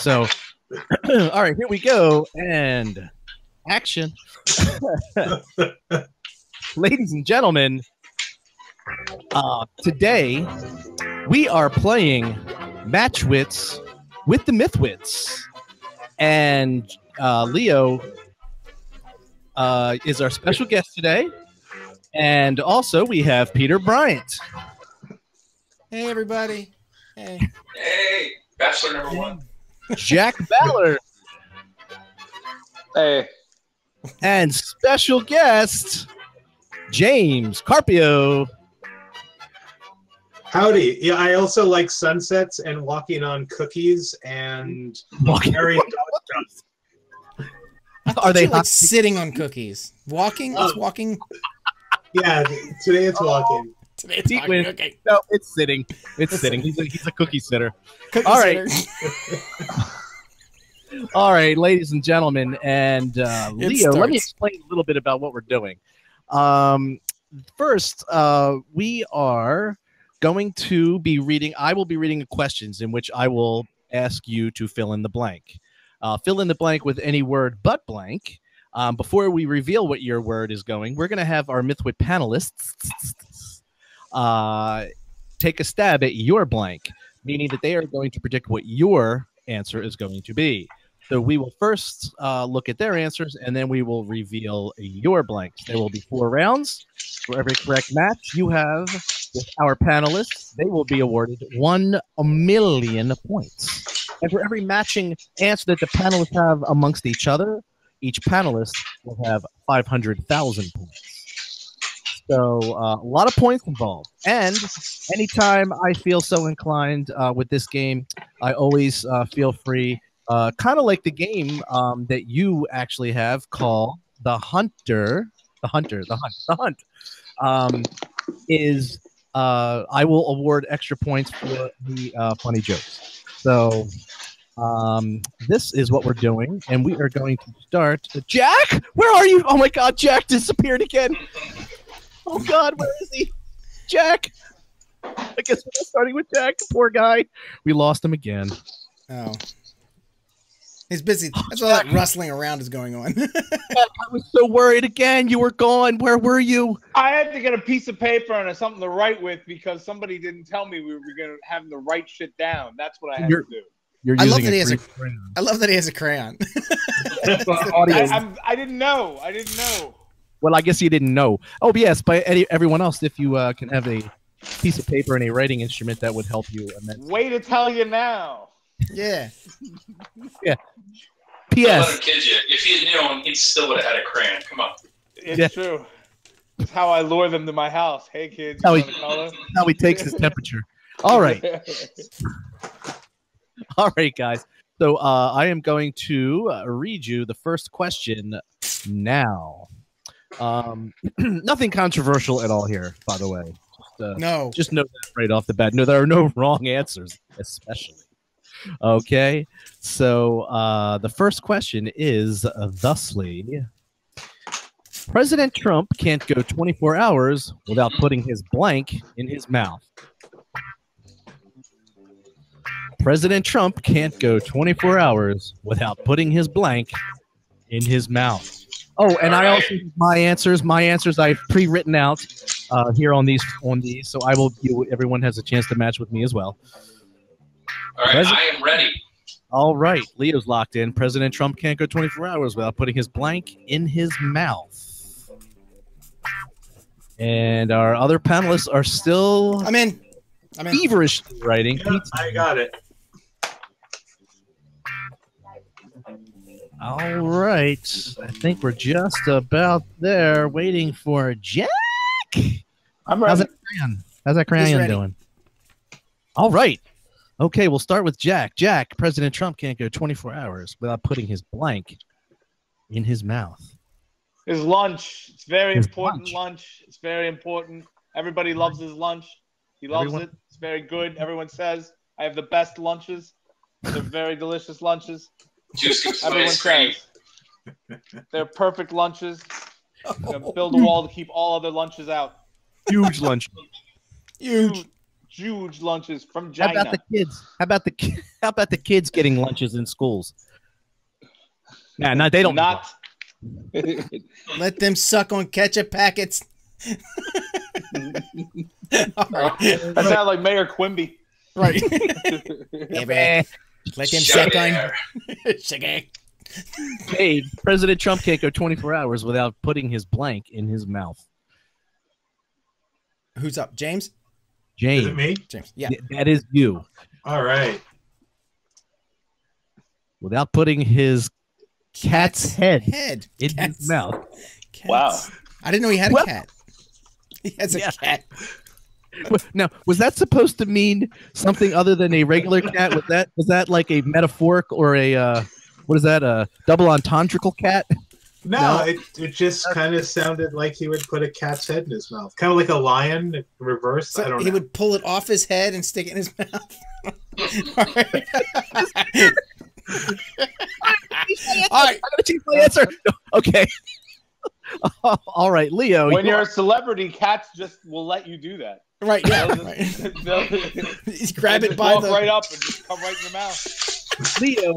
So, all right, here we go, and action. Ladies and gentlemen, uh, today we are playing Matchwits with the Mythwits, and uh, Leo uh, is our special guest today, and also we have Peter Bryant. Hey everybody. Hey. Hey, Bachelor number one. Jack Ballard Hey, and special guest James Carpio. Howdy. Yeah, I also like sunsets and walking on cookies and Walking- very Are they like sitting on cookies? Walking? It's oh. walking. yeah. Today it's walking. Today it's He walking. Okay. No, it's sitting. It's sitting. He's a, he's a cookie sitter. Cookie All right. All right, ladies and gentlemen, and uh, Leo, let me explain a little bit about what we're doing. Um, first, uh, we are going to be reading. I will be reading questions in which I will ask you to fill in the blank. Uh, fill in the blank with any word but blank. Um, before we reveal what your word is going, we're going to have our Mythwit panelists uh, take a stab at your blank, meaning that they are going to predict what your answer is going to be. So we will first uh, look at their answers, and then we will reveal your blanks. There will be four rounds. For every correct match you have with our panelists, they will be awarded one million points. And for every matching answer that the panelists have amongst each other, each panelist will have 500,000 points. So uh, a lot of points involved. And anytime I feel so inclined uh, with this game, I always uh, feel free, uh, kind of like the game um, that you actually have called the Hunter, the Hunter, the Hunt, the Hunt, um, is uh, I will award extra points for the uh, funny jokes. So um, this is what we're doing, and we are going to start. Jack, where are you? Oh my God, Jack disappeared again. Oh God, where is he? Jack. I guess we're starting with Jack. Poor guy. We lost him again. Oh. He's busy. Oh, That's all that rustling around is going on. I was so worried again. You were gone. Where were you? I had to get a piece of paper and something to write with because somebody didn't tell me we were going to have to write shit down. That's what I had You're- to do. You're I love using that he has a- green crayon. I love that he has a crayon. audio. I, I'm, I didn't know. I didn't know. Well, I guess you didn't know. Oh, yes, by any, everyone else, if you uh, can have a piece of paper and a writing instrument, that would help you immensely. Way to tell you now. yeah. Don't let him P.S. kid you. If he had known, he still would have had a crayon. Come on. It's Yeah. true. It's how I lure them to my house. Hey kids, How he- want a color? How he takes his temperature. All right. All right, guys. So uh, I am going to uh, read you the first question now. Um, nothing controversial at all here, by the way. Just, uh, No. just know that right off the bat. No, there are no wrong answers, especially. Okay. So uh, the first question is uh, thusly President Trump can't go 24 hours without putting his blank in his mouth. President Trump can't go 24 hours without putting his blank in his mouth. Oh, and I also my answers. My answers I've pre-written out uh, here on these on these, so I will. You, everyone has a chance to match with me as well. All right, President- I am ready. All right, Leo's locked in. President Trump can't go 24 hours without putting his blank in his mouth. And our other panelists are still I'm in. I'm in. feverishly writing. Yeah, I got it. All right, I think we're just about there, waiting for Jack. I'm How's ready. that crayon? How's that crayon doing? All right. Okay, we'll start with Jack. Jack, President Trump can't go 24 hours without putting his blank in his mouth. His lunch. It's very His important lunch. lunch. It's very important. Everybody loves his lunch. He loves Everyone- it. It's very good. Everyone says I have the best lunches. They're very delicious lunches. Juicy Everyone says they're perfect lunches. You know, build a oh. wall to keep all other lunches out. Huge lunch. Huge. Huge lunches from China. How about the kids? How about the ki- how about the kids getting lunches in schools? Nah, no, they don't. Not. Let them suck on ketchup packets. All right. That sounds like Mayor Quimby. Right. Yeah, man. Let them Shut suck on. it. Hey, President Trump can't go 24 hours without putting his blank in his mouth. Who's up? James? Is James, it me? James. Yeah. that is you. All right. Without putting his cat's head Head. in Cats. his mouth. Cats. Wow. I didn't know he had a Well- cat. He has a Yeah. cat. Now, was that supposed to mean something other than a regular cat? Was that was that like a metaphoric or a uh, what is that? A double entendrical cat? No, No. It, it just kind of sounded like he would put a cat's head in his mouth, kind of like a lion reversed. I don't he know. would pull it off his head and stick it in his mouth. All right. All right. I'm gonna change my answer. No, Okay. All right, Leo. When you you're a celebrity, cats just will let you do that. Right. Yeah. They'll Right. they'll, He's grab it just by walk the. right up and just come right in your mouth. Leo,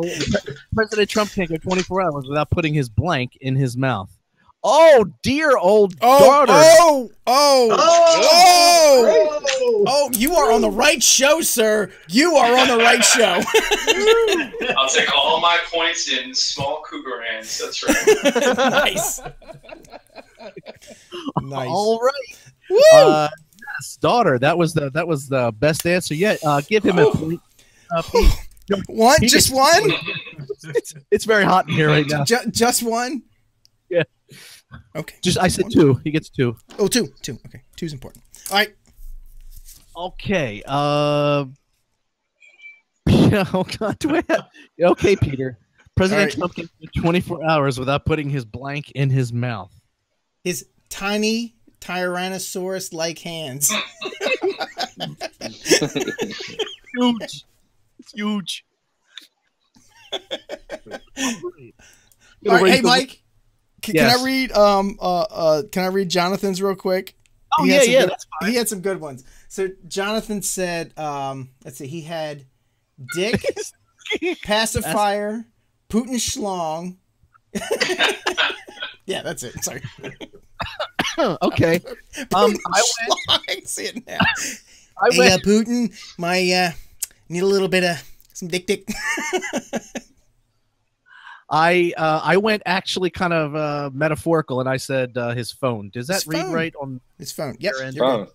President Trump can't go 24 hours without putting his blank in his mouth. Oh, dear old Oh, daughter. oh, oh, oh, Oh! oh, you are on the right show, sir. You are on the right show. I'll take all my points in small cougar hands. That's right. nice. Nice. All right. Woo! Uh, yes, daughter. That was the that was the best answer yet. Uh, give him a point. Uh, one, just one, it's, it's very hot in here right now. Ju- just one. Okay. Just I said two. He gets two. Oh, two, two. Okay, two's important. All right. Okay. Uh. Yeah, oh God. Do I have... Okay, Peter. President right. Trump can go 24 hours without putting his blank in his mouth. His tiny Tyrannosaurus-like hands. Huge. It's huge. All right, hey, Mike. Can, Yes. can I read? Um. Uh. Uh. Can I read Jonathan's real quick? Oh He yeah, had some yeah. good- He had some good ones. So Jonathan said, um, let's see, he had Dick, pacifier, Putin schlong. yeah, that's it. Sorry. okay. Um, I. I see it now. I Hey, uh, went. Putin, my uh, need a little bit of some dick, dick. I uh, I went actually kind of uh, metaphorical, and I said uh, his phone. Does that His read phone. right on His phone. Yep. Your Phone. good.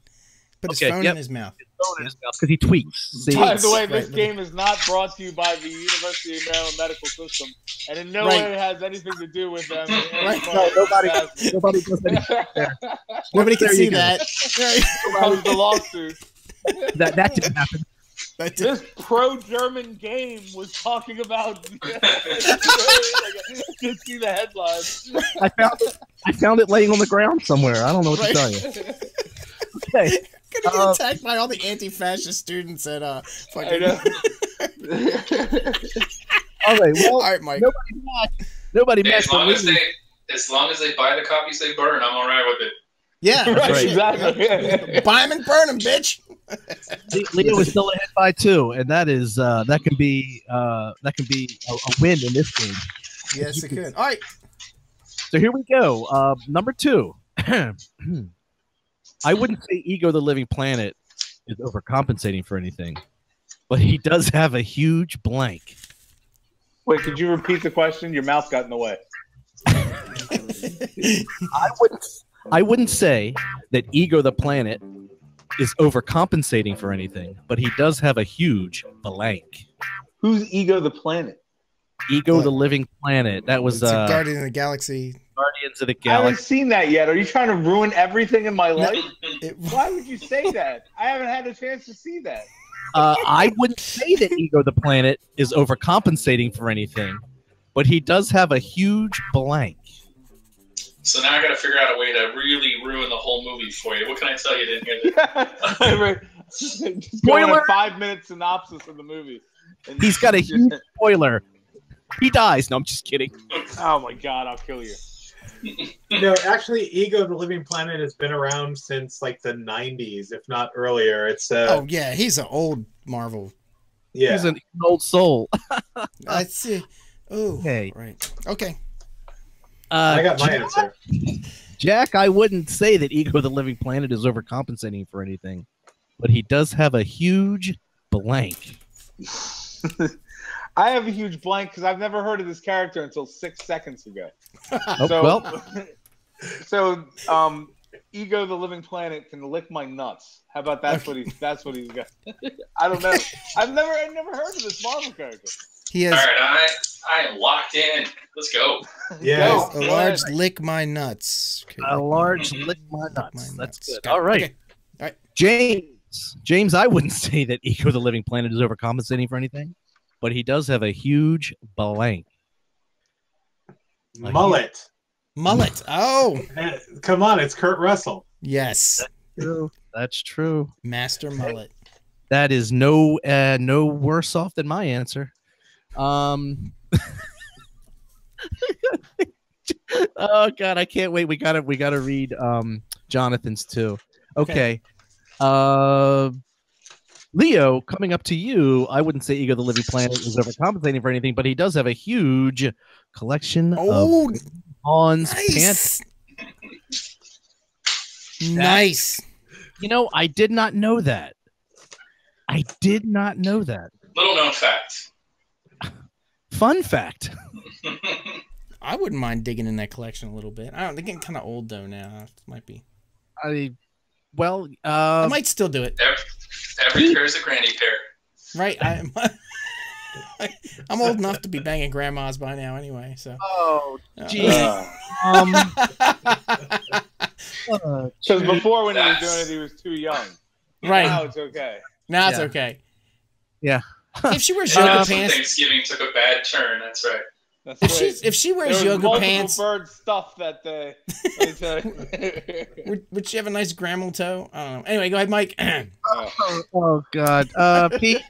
Put his Okay, phone yep. in his mouth. because he tweets. See? By the way, Right, this right. game is not brought to you by the University of Maryland Medical System, and in no Right. way has anything to do with them. Right. No, nobody, nobody does anything. Nobody can There see you go. that. Right. comes the lawsuit. That that didn't happen. That did- This pro-German game was talking about. I can see the headlines. I found it. I found it laying on the ground somewhere. I don't know what Right. to tell you. Okay. Gonna get Uh, attacked by all the anti-fascist students at uh. I Fucking... know. All right. Well, All right, Mike. nobody matched. Nobody Hey, matched as long as they, as long as they buy the copies they burn, I'm all right with it. Yeah, Right, shit. exactly. Buy 'em and burn 'em, bitch. Leo is still ahead by two, and that is uh, that can be uh, that can be a, a win in this game. Yes, it could. All right. So here we go. Uh, number two. I wouldn't say Ego the Living Planet is overcompensating for anything, but he does have a huge blank. Wait, could you repeat the question? Your mouth got in the way. I wouldn't. I wouldn't say that Ego the Planet is overcompensating for anything, but he does have a huge blank. Who's Ego the Planet? Ego the Living Planet. That was it's a uh, Guardian of the Galaxy. Guardians of the Galaxy. I haven't seen that yet. Are you trying to ruin everything in my life? It, Why would you say that? I haven't had a chance to see that. Uh, I wouldn't say that Ego the Planet is overcompensating for anything, but he does have a huge blank. So now I got to figure out a way to really ruin the whole movie for you. What can I tell you? Didn't hear that? Just go on Spoiler! a five minute synopsis of the movie. And- He's got a huge spoiler. He dies. No, I'm just kidding. Oh my god, I'll kill you. No, actually, Ego the Living Planet has been around since like the 90s, if not earlier. It's uh, oh yeah, he's an old Marvel. yeah. He's an old soul. Let's see. Oh, hey, right. Okay. Uh, I got my Jack, answer. Jack, I wouldn't say that Ego the Living Planet is overcompensating for anything, but he does have a huge blank. I have a huge blank because I've never heard of this character until six seconds ago. Oh, So, well, so um, Ego the Living Planet can lick my nuts. How about that's what he? That's what he's got. I don't know. I've never, I've never heard of this Marvel character. He All has, right, I I am locked in. Let's go. Yeah. Go. a large ahead. lick my nuts. Okay. a large lick my Lick nuts. my That's nuts. good. Got it. All right. Okay. James. James, I wouldn't say that Ego the Living Planet is overcompensating for anything, but he does have a huge blank. Mullet. Mullet. Oh, Come on, it's Kurt Russell. yes. True. That's true. Master mullet. That is no uh, no worse off than my answer. Um. oh God, I can't wait. We gotta we gotta read um Jonathan's too. Okay. Uh, Leo, coming up to you. I wouldn't say Ego the Living Planet is overcompensating for anything, but he does have a huge collection Oh, of Hans pants. nice. Nice. You know, I did not know that. I did not know that. Little known fact. Fun fact. I wouldn't mind digging in that collection a little bit. I don't. They're getting kind of old though now. It might be. I well, I uh, might still do it. Every, every pair is a granny pair. Right. I, I'm old enough to be banging grandmas by now, anyway. So. oh, Gee. Uh, um, uh, Because before when he was doing it, he was too young. right. Now it's okay. Now it's Yeah. okay. Yeah. If she wears Yeah, yoga that's when pants, Thanksgiving took a bad turn. That's right. That's if right. she if she wears was yoga pants, bird stuff that day. Let me tell you. would, would she have a nice grandma toe? I don't know. Anyway, go ahead, Mike. oh, oh, God, uh, Pete.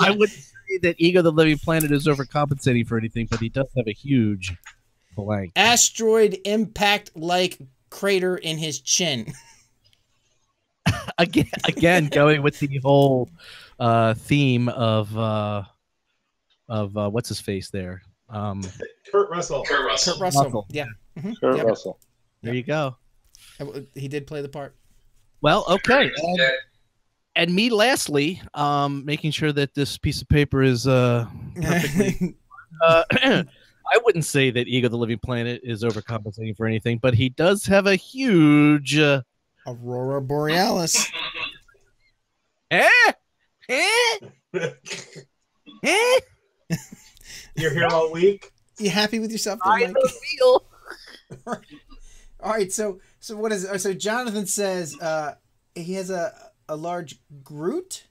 I wouldn't say that Ego the Living Planet is overcompensating for anything, but he does have a huge blank. Asteroid impact like crater in his chin. Again, again, going with the whole uh, theme of uh, of uh, what's his face there. Um, Kurt Russell. Kurt Russell. Kurt Russell. Russell. Yeah. Mhm. Kurt Yep. Russell. there you go. He did play the part. Well, okay. And, and me, lastly, um, making sure that this piece of paper is uh, perfectly Uh, I wouldn't say that Ego the Living Planet is overcompensating for anything, but he does have a huge. Uh, Aurora Borealis. eh? Eh? Eh? You're here all week. You happy with yourself? I Mike? don't feel. All right, so so what is so Jonathan says uh he has a a large Groot,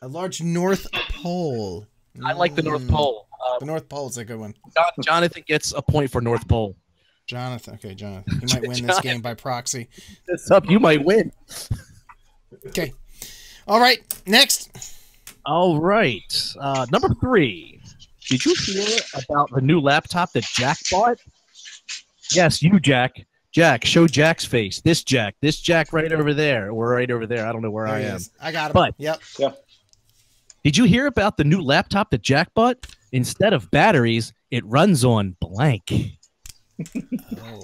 a large North Pole. I like the North Mm, Pole. The North Pole is a good one. Jonathan gets a point for North Pole. Jonathan, okay, Jonathan, you might win this game by proxy. That's up. You might win. Okay, all right, next. All right. Uh, number three. Did you hear about the new laptop that Jack bought? Yes, you, Jack. Jack, show Jack's face. This Jack. This Jack right over there. Or right over there. I don't know where There I am. is. I got him. But- yep. Did you hear about the new laptop that Jack bought? Instead of batteries, it runs on blank. Oh.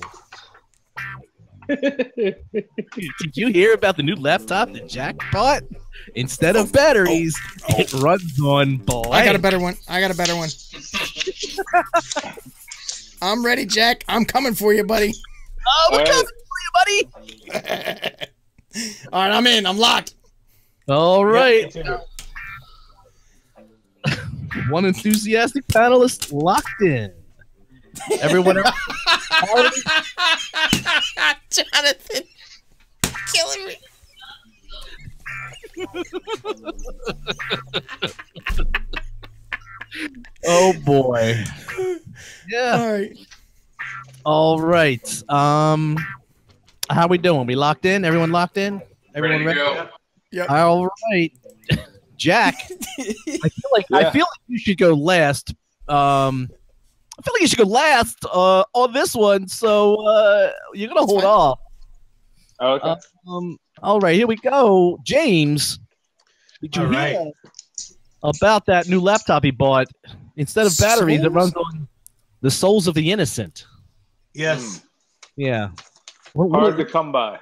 Did you hear about the new laptop that Jack bought? Instead of batteries, oh, it oh. runs on blank. I got a better one. I got a better one. I'm ready, Jack. I'm coming for you, buddy. Oh, we're All right. coming for you, buddy. All right, I'm in. I'm locked. All right. Yeah, me too. One enthusiastic panelist locked in. Everyone else Jonathan, killing me. Oh boy. Yeah. All right. All right. Um how we doing? We locked in? Everyone locked in? Everyone Ready to ready? go. All right. Jack, I feel like I feel like you should go last. Um I feel like you should go last uh on this one. So uh you're gonna hold fine. off. Okay. Uh, Um all right, here we go. James, did you All hear right. about that new laptop he bought? Instead of batteries, it runs on the souls of the innocent. Yes. Yeah. What, what Hard to come by.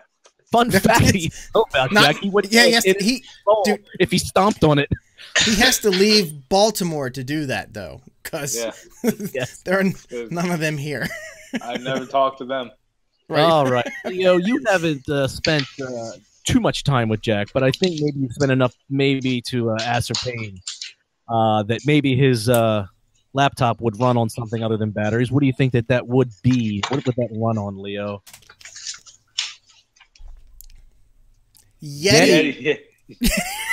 fun fact do you know about Not- Jack? He would Yeah, yes, he dude. if he stomped on it. He has to leave Baltimore to do that though, because Yeah. Yes. there are none of them here. I've never talked to them. Right. All right. Leo, you haven't uh, spent uh, too much time with Jack, but I think maybe you've spent enough maybe to uh, ascertain uh, that maybe his uh, laptop would run on something other than batteries. What do you think that that would be? What would that run on, Leo? Yeti. Yeti.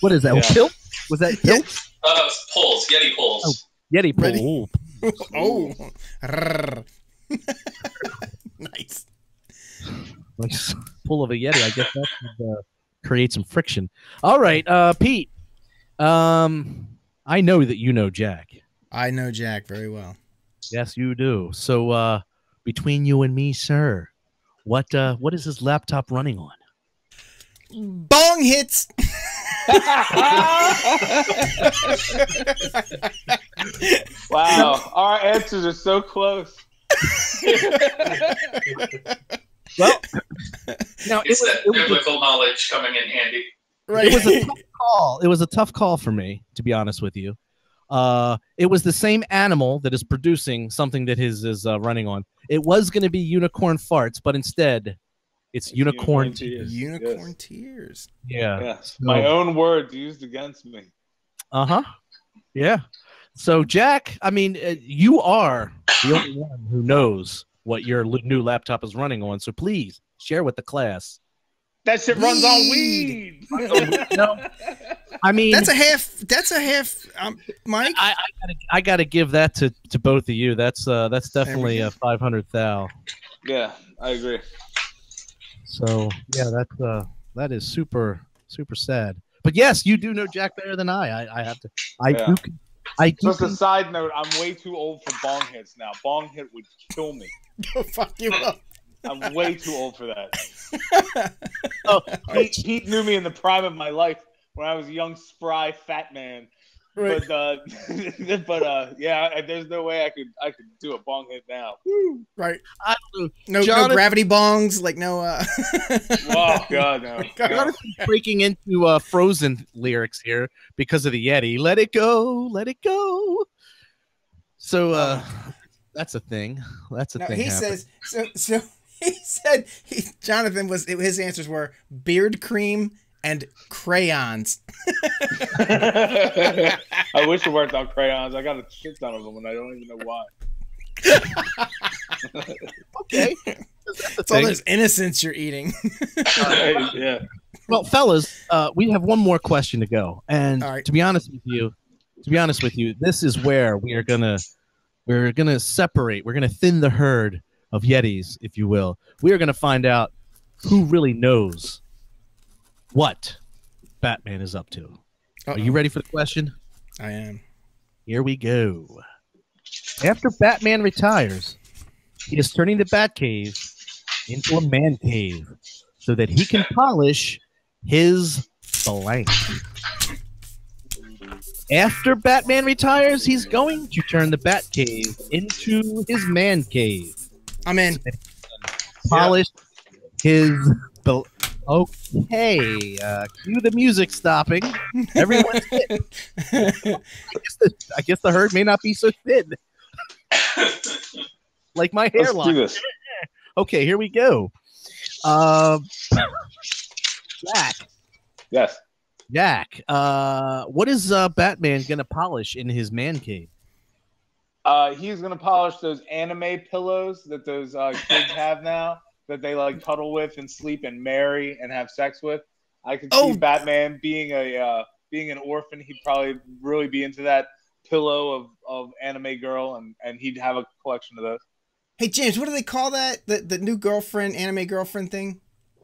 What is that? Yeah. Tilt? Was that Yeah. Uh, pulls, Yeti pulls. Yeti pull. Ready? Oh. Nice. Nice pull of a Yeti. I guess that would uh, create some friction. All right, uh, Pete. Um, I know that you know Jack. I know Jack very well. Yes, you do. So, uh, between you and me, sir, what uh, what is his laptop running on? Bong hits. wow. Our answers are so close. Well, now it It's was, that it was a biblical knowledge coming in handy. Right. it was a tough call. It was a tough call for me, to be honest with you. Uh, it was the same animal that is producing something that his is uh, running on. It was going to be unicorn farts, but instead, it's unicorn. Unicorn tears. Unicorn Yes. tears. Yeah. Yes. My own words used against me. Uh huh. Yeah. So Jack, I mean, uh, you are the only one who knows what your l- new laptop is running on. So please share with the class. That shit runs on Weed. weed. No, I mean, That's a half. That's a half. Um, Mike. I, I gotta, I gotta give that to, to both of you. That's uh, that's definitely a five hundred thou. yeah, I agree. So yeah, that's uh, that is super super sad. But yes, you do know Jack better than I. I, I have to. I Yeah. do. I do. Just a side note, I'm way too old for bong hits now. Bong hit would kill me. Go fuck you up. I'm way too old for that. Oh, Pete, Pete knew me in the prime of my life when I was a young, spry, fat man. Right. But uh, but uh, yeah, I- there's no way I could I could do a bong hit now. Woo. Right. I don't know. No, no gravity bongs. Like no. uh Oh God, no. no. Jonathan's breaking into uh, Frozen lyrics here because of the Yeti. Let it go, let it go. So uh, that's a thing. That's a No, thing. he happening. says so. So he said he, Jonathan was his answers were beard cream and crayons. I wish it worked on crayons. I got a shit ton of them, and I don't even know why. okay. That's a It's all this innocence you're eating. yeah. Well, fellas, uh, we have one more question to go, and All right. to be honest with you, to be honest with you, this is where we are gonna we're gonna separate. We're gonna thin the herd of Yetis, if you will. We are gonna find out who really knows what Batman is up to. Are you ready for the question? I am. Here we go. After Batman retires, he is turning the Batcave into a man cave so that he can polish his blank. After Batman retires, he's going to turn the Batcave into his man cave. I'm in. Polish his bel- Okay, uh, cue the music stopping. Everyone's hit. I guess, the, I guess the herd may not be so thin. like my Let's do hairline. this. Okay, here we go. Uh, Jack, Yes. Jack, uh, what is uh, Batman gonna polish in his man cave? Uh, he's gonna polish those anime pillows that those uh, kids have now that they like cuddle with and sleep and marry and have sex with. I could see Oh. Batman being a uh, being an orphan. He'd probably really be into that pillow of, of anime girl, and, and he'd have a collection of those. Hey James, what do they call that? The the new girlfriend, anime girlfriend thing?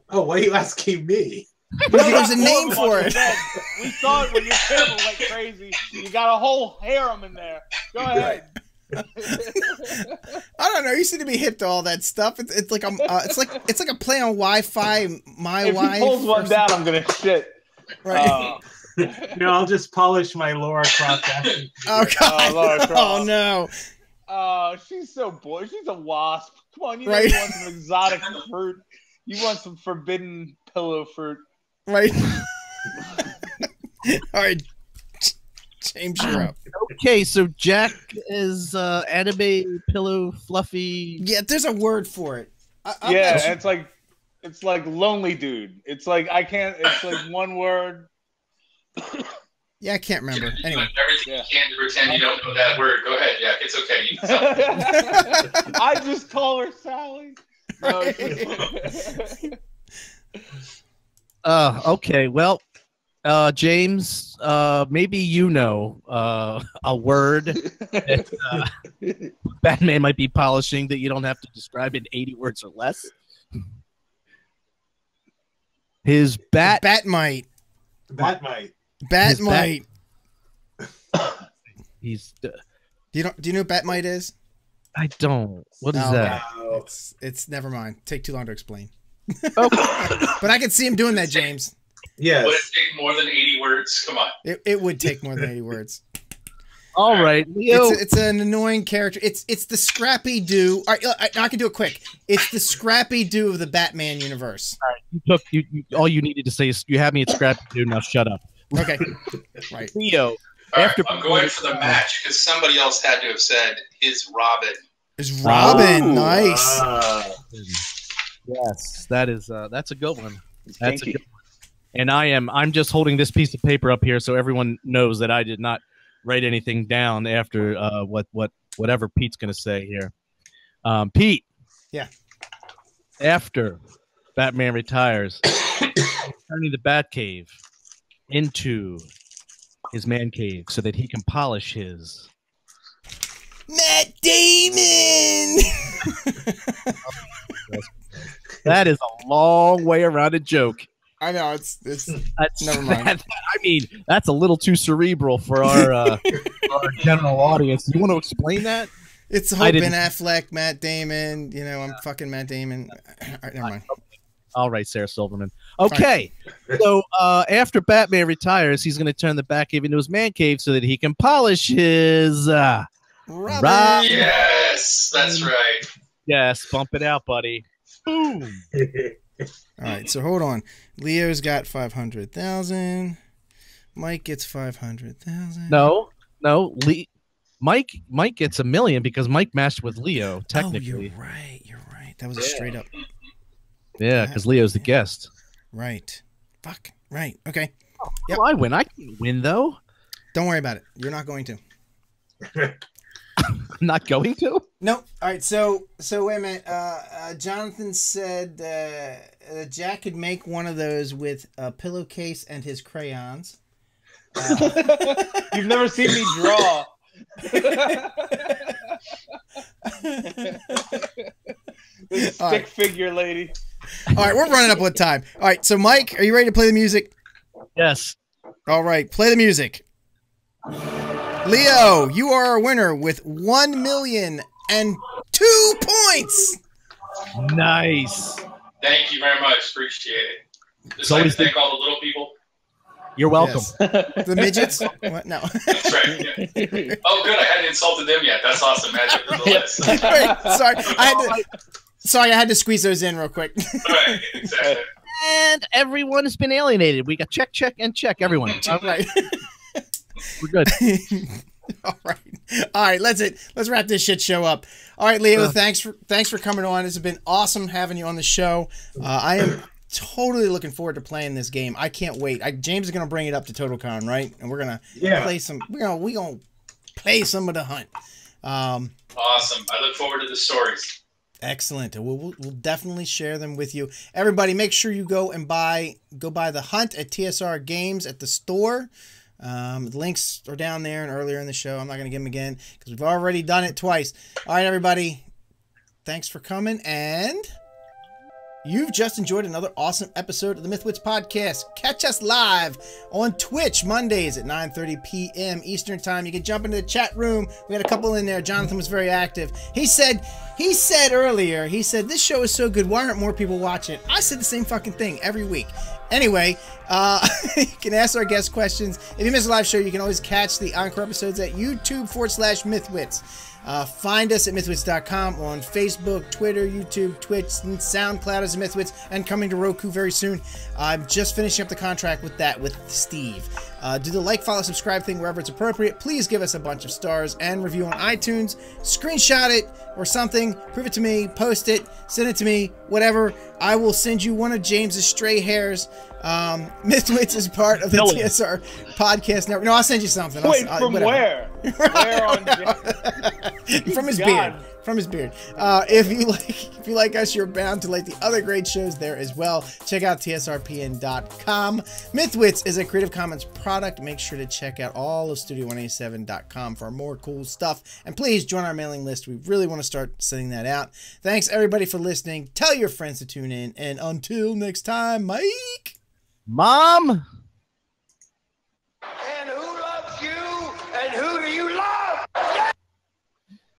Oh, why are you asking me? There's a name for it. We saw it when your camera went crazy. You got a whole harem in there. Go ahead. I don't know. You seem to be hip to all that stuff. It's, it's like a uh, it's like it's like a play on Wi-Fi. My if wife. he pulls one down, I'm gonna shit. Right. Uh, No, I'll just polish my Lara Croft oh God. Laura Oh, no. Oh, she's so bored. She's a wasp. Come on, you Right. you want some exotic fruit. You want some forbidden pillow fruit. Right. all right. James, you're up. Okay, so Jack is uh, anime pillow fluffy. Yeah, there's a word for it. I, I yeah, bet it's like it's like lonely dude. It's like I can't. It's like one word. yeah, I can't remember. You're Anyway. doing everything Yeah. you can to pretend you don't know that word. Go ahead, Jack. It's okay. You can tell. I just call her Sally. No, Uh, okay, well, uh, James, uh, maybe you know uh, a word that uh, Batman might be polishing that you don't have to describe in 80 words or less. His bat. Batmite. That might. His Batmite. He's. Uh, Do you know? Do you know what Batmite is? I don't. What is Oh, that? No. It's it's never mind. Take too long to explain. Okay. But I can see him doing that, James. Would it take more than 80 words? Come on. It, it would take more than 80 words. All right, Leo. It's, it's an annoying character. It's it's the Scrappy Doo. All right, I, I can do it quick. It's the Scrappy Doo of the Batman universe. All right, you took you, you. All you needed to say is you have me at Scrappy Doo, now shut up. Okay, right. Leo. All right, After I'm going for the match because somebody else had to have said his Robin. Is Robin Oh, nice? Uh, Yes, that is uh, that's a good one. That's a Stinky. good one. And I am I'm just holding this piece of paper up here so everyone knows that I did not write anything down after uh, what what whatever Pete's going to say here. Um, Pete. Yeah. After Batman retires, turning the Batcave into his man cave so that he can polish his. Matt Damon. That is a long way around a joke. I know it's it's That's, Never mind. that- I mean, that's a little too cerebral for our, uh, our general audience. You want to explain that? it's I whole Ben Affleck, Matt Damon. You know, I'm fucking Matt Damon. All right, never mind. All right, Sarah Silverman. Okay, so uh, after Batman retires, he's going to turn the Batcave into his man cave so that he can polish his. Uh, Robin. Rob- Yes, that's right. yes, bump it out, buddy. Boom. All right, so hold on. Leo's got five hundred thousand. Mike gets five hundred thousand. No, no, Lee. Mike, Mike gets a million because Mike matched with Leo. Oh, technically, Oh, Technically, you're right. You're right. That was a straight up. yeah, because Leo's the guest. Right. Fuck. Right. Okay. Oh, yep. Well, I win. I can win though. Don't worry about it. You're not going to. I'm not going to. No. All right. So so wait a minute. Uh, uh, Jonathan said uh, uh, Jack could make one of those with a pillowcase and his crayons. You've never seen me draw. stick right. figure lady. All right, we're running up on time. All right. So Mike, are you ready to play the music? Yes. All right, play the music. Leo, you are our winner with one million and two points. Nice. Thank you very much. Appreciate it. Just It's like to always thank all the little people. You're welcome. Yes. The midgets? What? No. That's right. yeah. Oh, good. I hadn't insulted them yet. That's awesome. Add them the list. Right, Sorry, I had to. Sorry, I had to squeeze those in real quick. right. Exactly. And everyone has been alienated. We got check, check, and check. Everyone. All right. We're good. All right. All right. Let's it. Let's wrap this shit show up. All right, Leo. Thanks for thanks for coming on. It's been awesome having you on the show. Uh, I am totally looking forward to playing this game. I can't wait. I, James is gonna bring it up to TotalCon, right? And we're gonna yeah. play some. We're gonna we gonna play some of the hunt. Um, Awesome. I look forward to the stories. Excellent. We'll, we'll, we'll definitely share them with you. Everybody, make sure you go and buy go buy the Hunt at TSR Games at the store. Um, the links are down there and earlier in the show. I'm not going to give them again because we've already done it twice. All right, everybody. Thanks for coming and. You've just enjoyed another awesome episode of the Mythwits podcast. Catch us live on Twitch Mondays at 9:30 p.m. Eastern Time. You can jump into the chat room. We had a couple in there. Jonathan was very active. He said he said earlier, he said this show is so good. Why aren't more people watching? It? I said the same fucking thing every week. Anyway, uh, you can ask our guest questions. If you miss a live show, you can always catch the encore episodes at YouTube forward slash Mythwits. Uh, find us at mythwits.com on Facebook, Twitter, YouTube, Twitch, and SoundCloud as Mythwits, and coming to Roku very soon. I'm just finishing up the contract with that with Steve. Uh, do the like, follow, subscribe thing wherever it's appropriate. Please give us a bunch of stars and review on iTunes. Screenshot it or something. Prove it to me. Post it. Send it to me. Whatever. I will send you one of James's stray hairs. Um, Mythwits is part of the Dylan. TSR podcast network. No, I'll send you something. I'll- Wait, I'll- from whatever. where? Where on? from his God. beard. From his beard. Uh, if you like, if you like us, you're bound to like the other great shows there as well. Check out tsrpn.com. Mythwits is a Creative Commons product. Make sure to check out all of Studio187.com for more cool stuff. And please join our mailing list. We really want to start sending that out. Thanks everybody for listening. Tell your friends to tune in. And until next time, Mike. Mom.